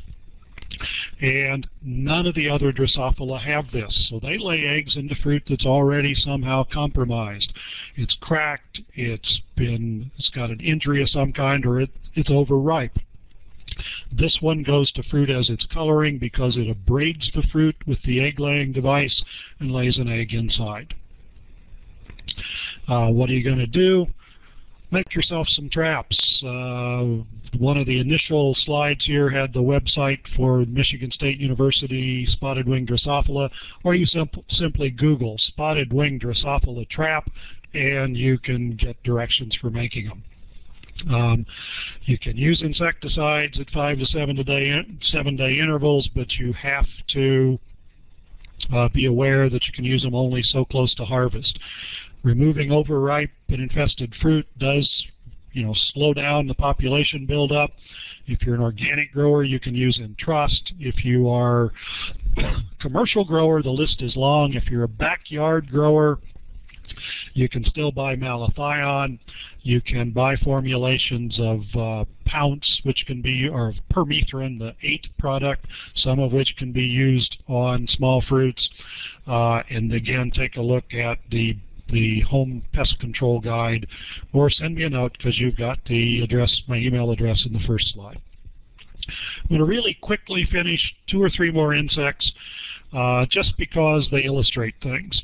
S2: And none of the other Drosophila have this. So they lay eggs into fruit that's already somehow compromised. It's cracked, it's been, it's got an injury of some kind, or it, it's overripe. This one goes to fruit as its coloring because it abrades the fruit with the egg-laying device and lays an egg inside. Uh, what are you going to do? Make yourself some traps. Uh, one of the initial slides here had the website for Michigan State University spotted wing Drosophila, or you simp simply Google spotted wing Drosophila trap, and you can get directions for making them. Um, you can use insecticides at five to seven day seven day intervals, but you have to uh, be aware that you can use them only so close to harvest. Removing overripe and infested fruit does, you know, slow down the population buildup. If you're an organic grower, you can use Entrust. If you are a commercial grower, the list is long. If you're a backyard grower, you can still buy malathion. You can buy formulations of uh, Pounce, which can be, or permethrin, the 8 product, some of which can be used on small fruits. Uh, and again, take a look at the the home pest control guide or send me a note because you've got the address, my email address in the first slide. I'm going to really quickly finish two or three more insects uh, just because they illustrate things.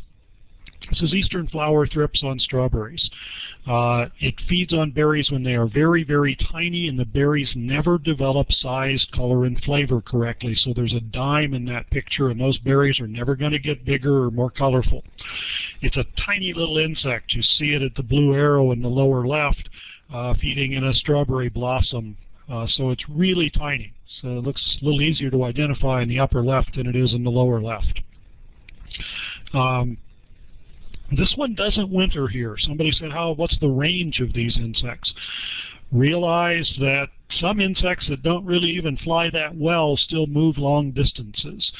S2: This is eastern flower thrips on strawberries. Uh, it feeds on berries when they are very, very tiny, and the berries never develop size, color, and flavor correctly. So there's a dime in that picture, and those berries are never going to get bigger or more colorful. It's a tiny little insect. You see it at the blue arrow in the lower left, uh, feeding in a strawberry blossom. Uh, so it's really tiny. So it looks a little easier to identify in the upper left than it is in the lower left. Um, this one doesn't winter here. Somebody said, "How? What's the range of these insects?" Realize that some insects that don't really even fly that well still move long distances.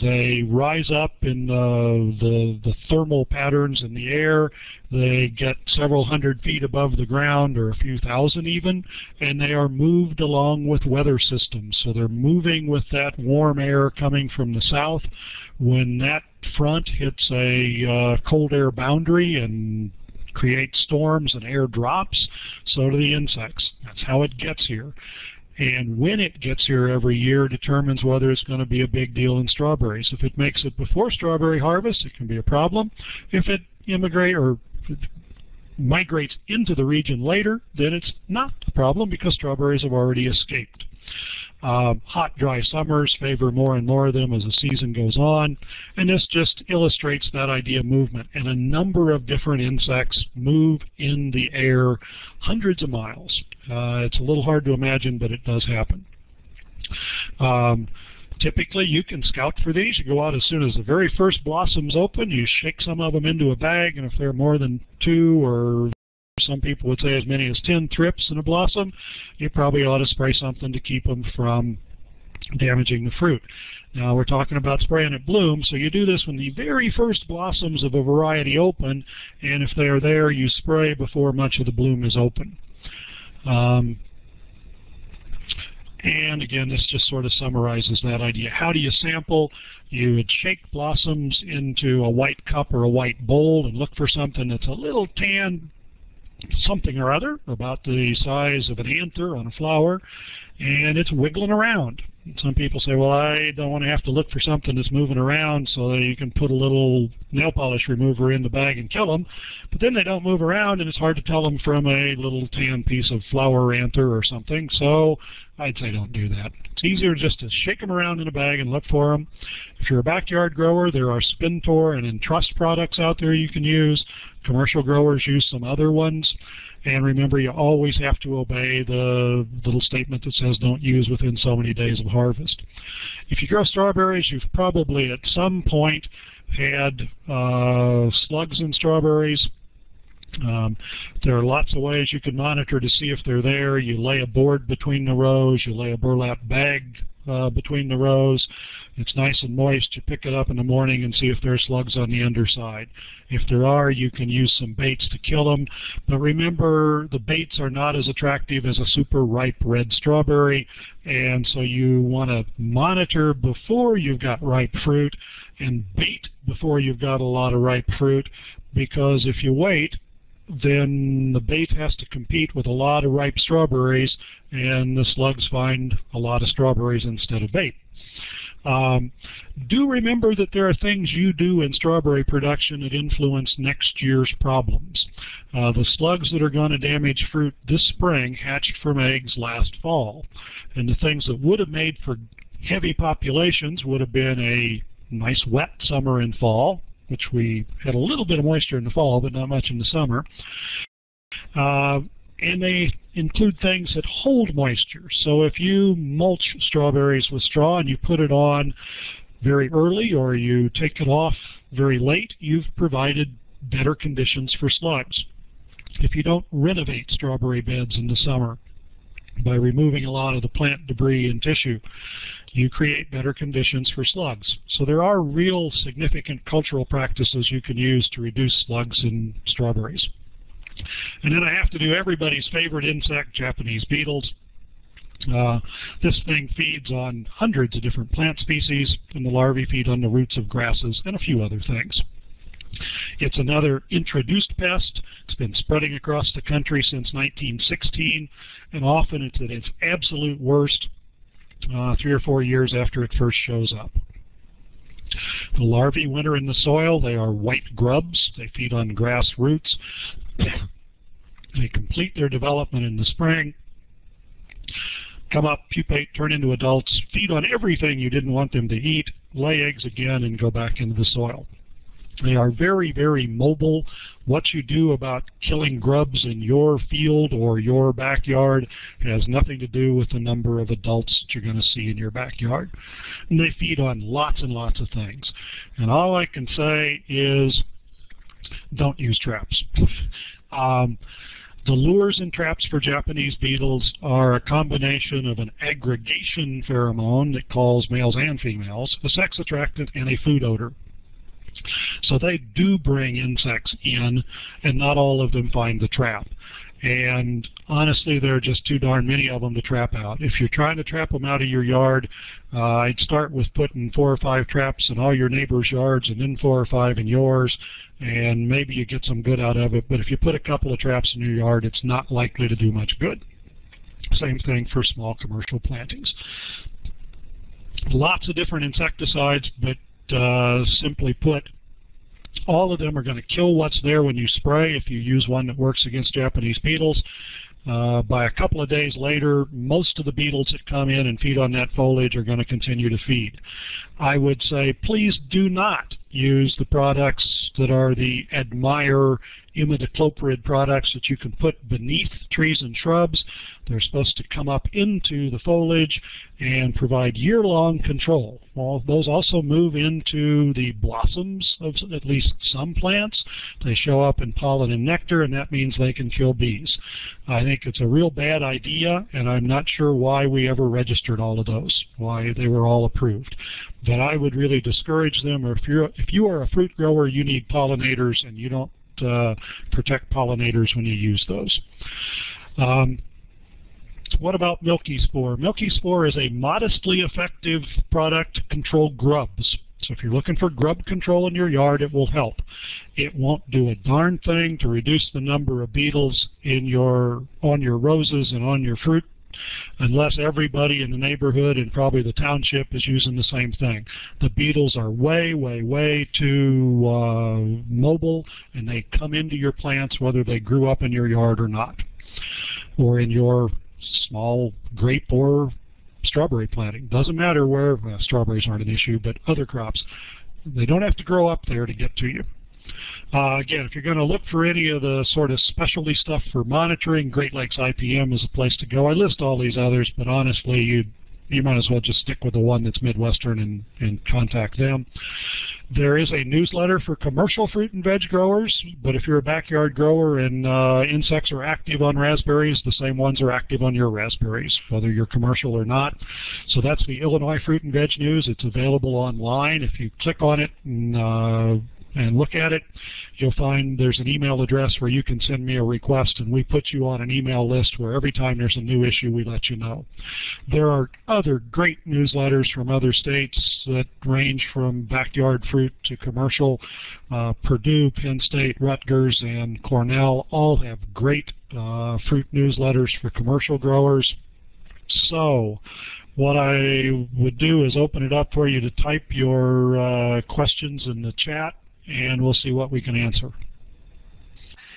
S2: They rise up in the, the, the thermal patterns in the air. They get several hundred feet above the ground, or a few thousand even, and they are moved along with weather systems. So they're moving with that warm air coming from the south. When that front hits a uh, cold air boundary and creates storms and air drops, so do the insects. That's how it gets here. And when it gets here every year determines whether it's going to be a big deal in strawberries. If it makes it before strawberry harvest, it can be a problem. If it immigrate or migrates into the region later, then it's not a problem because strawberries have already escaped. Uh, hot, dry summers favor more and more of them as the season goes on, and this just illustrates that idea of movement. And a number of different insects move in the air hundreds of miles. Uh, it's a little hard to imagine, but it does happen. Um, typically, you can scout for these. You go out as soon as the very first blossoms open. You shake some of them into a bag, and if there are more than two or some people would say as many as 10 thrips in a blossom, you probably ought to spray something to keep them from damaging the fruit. Now we're talking about spraying at bloom, so you do this when the very first blossoms of a variety open, and if they are there, you spray before much of the bloom is open. Um, and again, this just sort of summarizes that idea. How do you sample? You would shake blossoms into a white cup or a white bowl and look for something that's a little tan something or other about the size of an anther on a flower, and it's wiggling around. Some people say, well, I don't want to have to look for something that's moving around so you can put a little nail polish remover in the bag and kill them. But then they don't move around, and it's hard to tell them from a little tan piece of flower anther or something. So I'd say don't do that. It's easier just to shake them around in a bag and look for them. If you're a backyard grower, there are Spintor and Entrust products out there you can use. Commercial growers use some other ones. And remember, you always have to obey the little statement that says don't use within so many days of harvest. If you grow strawberries, you've probably at some point had uh, slugs in strawberries. Um, there are lots of ways you can monitor to see if they're there. You lay a board between the rows. You lay a burlap bag uh, between the rows. It's nice and moist. You pick it up in the morning and see if there are slugs on the underside. If there are, you can use some baits to kill them. But remember, the baits are not as attractive as a super ripe red strawberry, and so you want to monitor before you've got ripe fruit and bait before you've got a lot of ripe fruit, because if you wait, then the bait has to compete with a lot of ripe strawberries, and the slugs find a lot of strawberries instead of bait. Um, do remember that there are things you do in strawberry production that influence next year's problems. Uh, the slugs that are going to damage fruit this spring hatched from eggs last fall. And the things that would have made for heavy populations would have been a nice wet summer and fall, which we had a little bit of moisture in the fall, but not much in the summer. Uh, and they include things that hold moisture. So if you mulch strawberries with straw and you put it on very early or you take it off very late, you've provided better conditions for slugs. If you don't renovate strawberry beds in the summer by removing a lot of the plant debris and tissue, you create better conditions for slugs. So there are real significant cultural practices you can use to reduce slugs in strawberries. And then I have to do everybody's favorite insect, Japanese beetles. Uh, this thing feeds on hundreds of different plant species, and the larvae feed on the roots of grasses and a few other things. It's another introduced pest. It's been spreading across the country since 1916, and often it's at its absolute worst uh, three or four years after it first shows up. The larvae winter in the soil. They are white grubs. They feed on grass roots. they complete their development in the spring, come up, pupate, turn into adults, feed on everything you didn't want them to eat, lay eggs again, and go back into the soil. They are very, very mobile. What you do about killing grubs in your field or your backyard has nothing to do with the number of adults that you're going to see in your backyard. And they feed on lots and lots of things. And all I can say is don't use traps. um, the lures and traps for Japanese beetles are a combination of an aggregation pheromone that calls males and females, a sex attractant, and a food odor. So they do bring insects in, and not all of them find the trap. And honestly, there are just too darn many of them to trap out. If you're trying to trap them out of your yard, uh, I'd start with putting four or five traps in all your neighbors' yards and then four or five in yours and maybe you get some good out of it. But if you put a couple of traps in your yard, it's not likely to do much good. Same thing for small commercial plantings. Lots of different insecticides, but uh, simply put, all of them are going to kill what's there when you spray if you use one that works against Japanese beetles. Uh, by a couple of days later, most of the beetles that come in and feed on that foliage are going to continue to feed. I would say please do not use the products that are the Admire imidacloprid products that you can put beneath trees and shrubs. They're supposed to come up into the foliage and provide year-long control. Well, those also move into the blossoms of at least some plants. They show up in pollen and nectar, and that means they can kill bees. I think it's a real bad idea, and I'm not sure why we ever registered all of those, why they were all approved. But I would really discourage them, or if, you're, if you are a fruit grower, you need pollinators, and you don't uh, protect pollinators when you use those. Um, what about Milky Spore? Milky Spore is a modestly effective product to control grubs. So if you're looking for grub control in your yard, it will help. It won't do a darn thing to reduce the number of beetles in your on your roses and on your fruit unless everybody in the neighborhood and probably the township is using the same thing. The beetles are way, way, way too uh, mobile and they come into your plants whether they grew up in your yard or not or in your small grape or strawberry planting. Doesn't matter where, uh, strawberries aren't an issue, but other crops. They don't have to grow up there to get to you. Uh, again, if you're going to look for any of the sort of specialty stuff for monitoring, Great Lakes IPM is a place to go. I list all these others, but honestly, you you might as well just stick with the one that's Midwestern and, and contact them. There is a newsletter for commercial fruit and veg growers, but if you're a backyard grower and uh, insects are active on raspberries, the same ones are active on your raspberries, whether you're commercial or not. So that's the Illinois Fruit and Veg News. It's available online. If you click on it and uh, and look at it, you'll find there's an email address where you can send me a request and we put you on an email list where every time there's a new issue we let you know. There are other great newsletters from other states that range from backyard fruit to commercial. Uh, Purdue, Penn State, Rutgers, and Cornell all have great uh, fruit newsletters for commercial growers. So what I would do is open it up for you to type your uh, questions in the chat and we'll see what we can answer.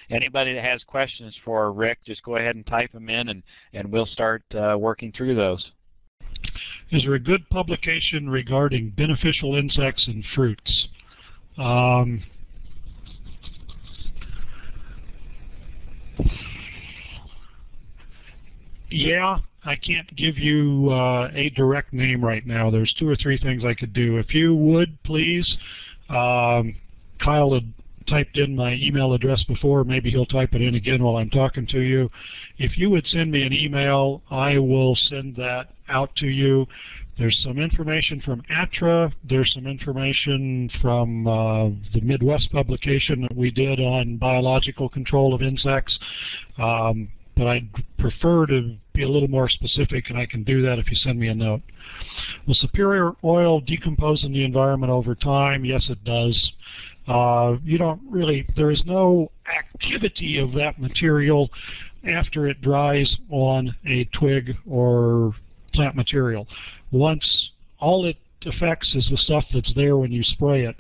S1: Anybody that has questions for Rick, just go ahead and type them in and, and we'll start uh, working through those.
S2: Is there a good publication regarding beneficial insects in fruits? Um, yeah, I can't give you uh, a direct name right now. There's two or three things I could do. If you would, please, um, Kyle had typed in my email address before. Maybe he'll type it in again while I'm talking to you. If you would send me an email, I will send that out to you. There's some information from ATTRA. There's some information from uh, the Midwest publication that we did on biological control of insects. Um, but I'd prefer to be a little more specific, and I can do that if you send me a note. Will superior oil decompose in the environment over time? Yes, it does. Uh, you don't really, there is no activity of that material after it dries on a twig or plant material. Once all it affects is the stuff that's there when you spray it.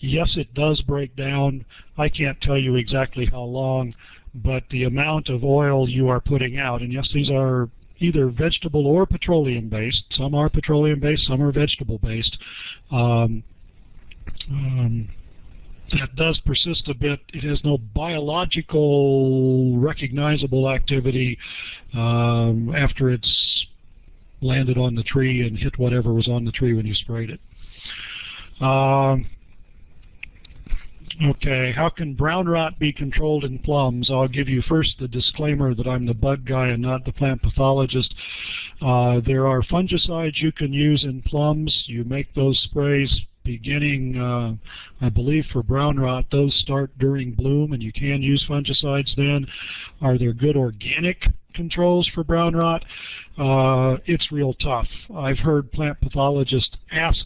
S2: Yes, it does break down. I can't tell you exactly how long, but the amount of oil you are putting out, and yes, these are either vegetable or petroleum based. Some are petroleum based, some are vegetable based. Um, um, that does persist a bit. It has no biological recognizable activity um, after it's landed on the tree and hit whatever was on the tree when you sprayed it. Um, Okay, how can brown rot be controlled in plums? I'll give you first the disclaimer that I'm the bug guy and not the plant pathologist. Uh, there are fungicides you can use in plums. You make those sprays beginning, uh, I believe, for brown rot. Those start during bloom, and you can use fungicides then. Are there good organic controls for brown rot? Uh, it's real tough. I've heard plant pathologists ask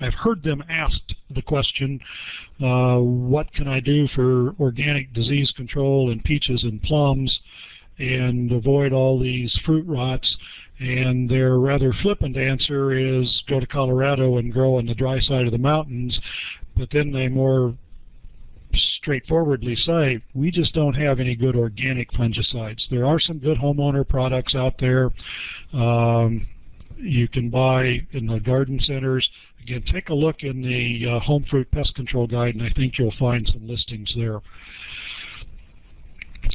S2: I've heard them asked the question, uh, what can I do for organic disease control in peaches and plums and avoid all these fruit rots? And their rather flippant answer is go to Colorado and grow on the dry side of the mountains. But then they more straightforwardly say, we just don't have any good organic fungicides. There are some good homeowner products out there. Um, you can buy in the garden centers. Again, take a look in the uh, Home Fruit Pest Control Guide, and I think you'll find some listings there.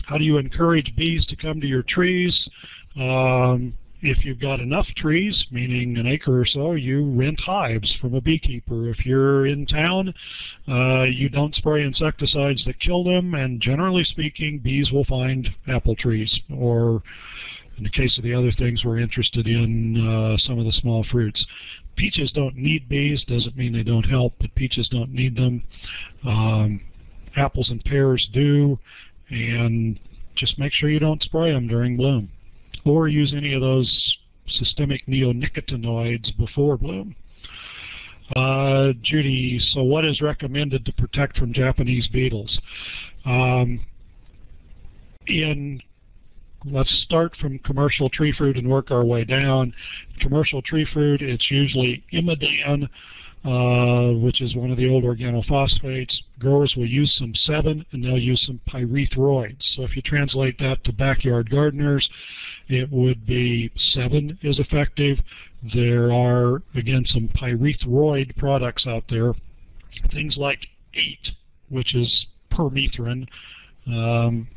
S2: How do you encourage bees to come to your trees? Um, if you've got enough trees, meaning an acre or so, you rent hives from a beekeeper. If you're in town, uh, you don't spray insecticides that kill them, and generally speaking, bees will find apple trees or in the case of the other things, we're interested in uh, some of the small fruits. Peaches don't need bees, doesn't mean they don't help, but peaches don't need them. Um, apples and pears do, and just make sure you don't spray them during bloom or use any of those systemic neonicotinoids before bloom. Uh, Judy, so what is recommended to protect from Japanese beetles? Um, in let's start from commercial tree fruit and work our way down. Commercial tree fruit, it's usually imidan, uh, which is one of the old organophosphates. Growers will use some Sevin and they'll use some pyrethroids. So if you translate that to backyard gardeners, it would be Sevin is effective. There are, again, some pyrethroid products out there. Things like 8, which is permethrin. Um,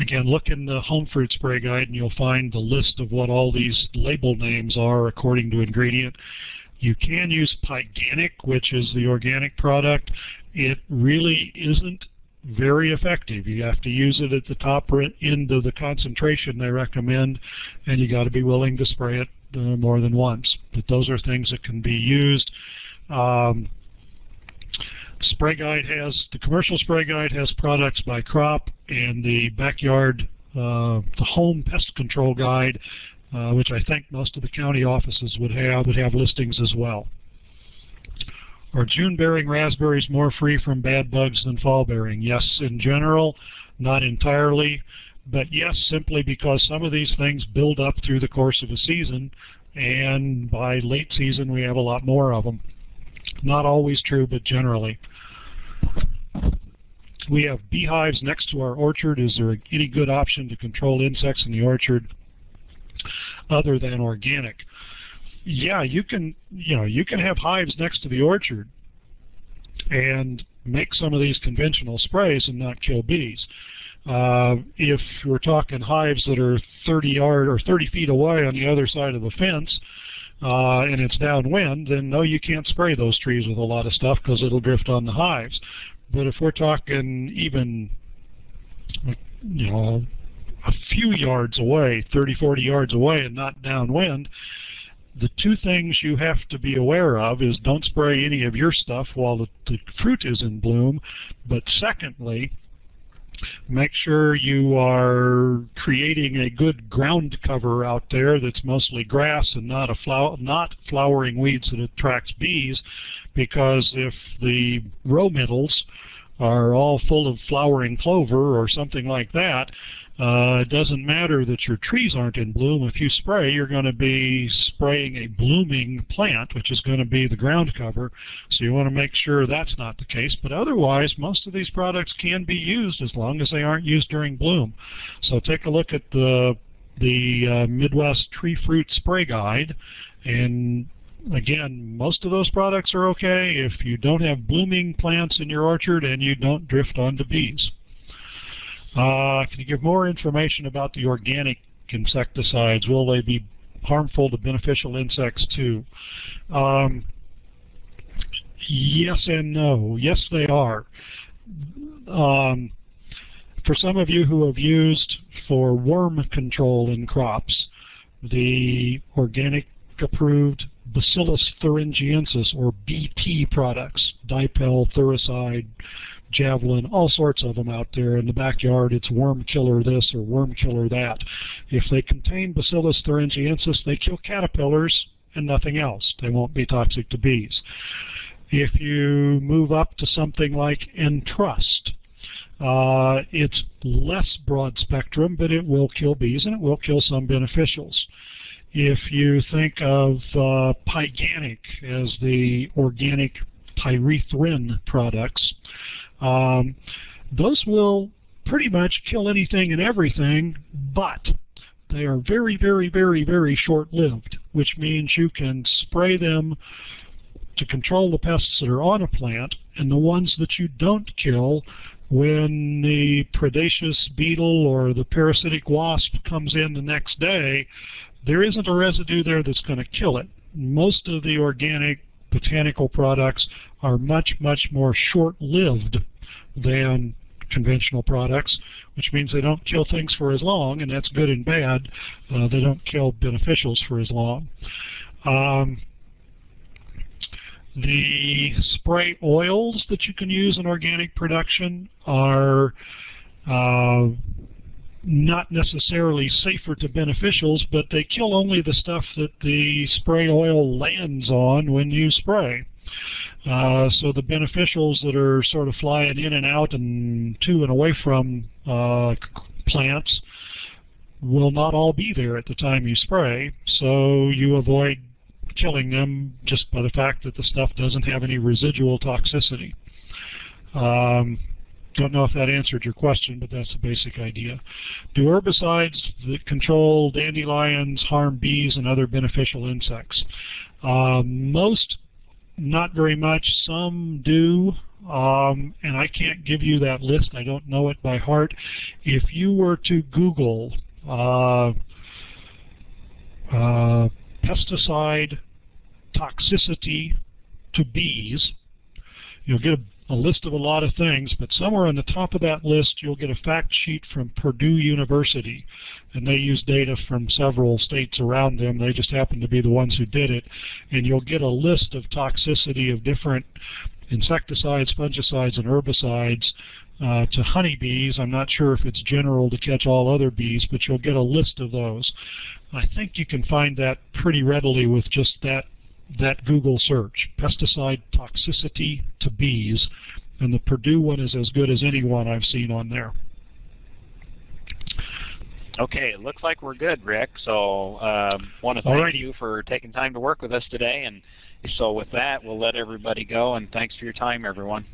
S2: Again, look in the home fruit spray guide and you'll find the list of what all these label names are according to ingredient. You can use Pyganic, which is the organic product. It really isn't very effective. You have to use it at the top end of the concentration they recommend, and you got to be willing to spray it uh, more than once. But those are things that can be used. Um, spray guide has the commercial spray guide has products by crop, and the backyard, uh, the home pest control guide, uh, which I think most of the county offices would have, would have listings as well. Are June-bearing raspberries more free from bad bugs than fall-bearing? Yes, in general, not entirely, but yes, simply because some of these things build up through the course of a season, and by late season we have a lot more of them. Not always true, but generally. We have beehives next to our orchard. Is there any good option to control insects in the orchard other than organic? Yeah, you can, you know, you can have hives next to the orchard and make some of these conventional sprays and not kill bees. Uh, if we're talking hives that are 30 yard or 30 feet away on the other side of the fence, uh, and it's downwind, then no, you can't spray those trees with a lot of stuff because it'll drift on the hives. But if we're talking even, you know, a few yards away, 30, 40 yards away and not downwind, the two things you have to be aware of is don't spray any of your stuff while the, the fruit is in bloom, but secondly, make sure you are creating a good ground cover out there that's mostly grass and not a flower, not flowering weeds that attracts bees because if the row middles are all full of flowering clover or something like that, uh, it doesn't matter that your trees aren't in bloom. If you spray, you're going to be spraying a blooming plant, which is going to be the ground cover. So you want to make sure that's not the case. But otherwise, most of these products can be used as long as they aren't used during bloom. So take a look at the the uh, Midwest Tree Fruit Spray Guide, and again, most of those products are okay if you don't have blooming plants in your orchard and you don't drift onto bees. Uh, can you give more information about the organic insecticides? Will they be harmful to beneficial insects too? Um, yes and no. Yes, they are. Um, for some of you who have used for worm control in crops, the organic approved Bacillus thuringiensis or BT products, dipel, thuricide, javelin, all sorts of them out there in the backyard. It's worm killer this or worm killer that. If they contain Bacillus thuringiensis, they kill caterpillars and nothing else. They won't be toxic to bees. If you move up to something like Entrust, uh, it's less broad spectrum, but it will kill bees and it will kill some beneficials. If you think of uh, Pyganic as the organic pyrethrin products, um, those will pretty much kill anything and everything, but they are very, very, very, very short-lived, which means you can spray them to control the pests that are on a plant, and the ones that you don't kill when the predaceous beetle or the parasitic wasp comes in the next day, there isn't a residue there that's going to kill it. Most of the organic botanical products are much, much more short-lived than conventional products, which means they don't kill things for as long, and that's good and bad. Uh, they don't kill beneficials for as long. Um, the spray oils that you can use in organic production are uh, not necessarily safer to beneficials, but they kill only the stuff that the spray oil lands on when you spray. Uh, so the beneficials that are sort of flying in and out and to and away from uh, plants will not all be there at the time you spray, so you avoid killing them just by the fact that the stuff doesn't have any residual toxicity. Um, don't know if that answered your question, but that's the basic idea. Do herbicides that control dandelions harm bees and other beneficial insects? Uh, most not very much. Some do, um, and I can't give you that list. I don't know it by heart. If you were to Google uh, uh, pesticide toxicity to bees, you'll get a a list of a lot of things, but somewhere on the top of that list you'll get a fact sheet from Purdue University, and they use data from several states around them. They just happen to be the ones who did it, and you'll get a list of toxicity of different insecticides, fungicides, and herbicides uh, to honeybees. I'm not sure if it's general to catch all other bees, but you'll get a list of those. I think you can find that pretty readily with just that that Google search, pesticide toxicity to bees, and the Purdue one is as good as any one I've seen on there.
S1: Okay, it looks like we're good, Rick. So um, want to thank you for taking time to work with us today. And so with that, we'll let everybody go. And thanks for your time, everyone.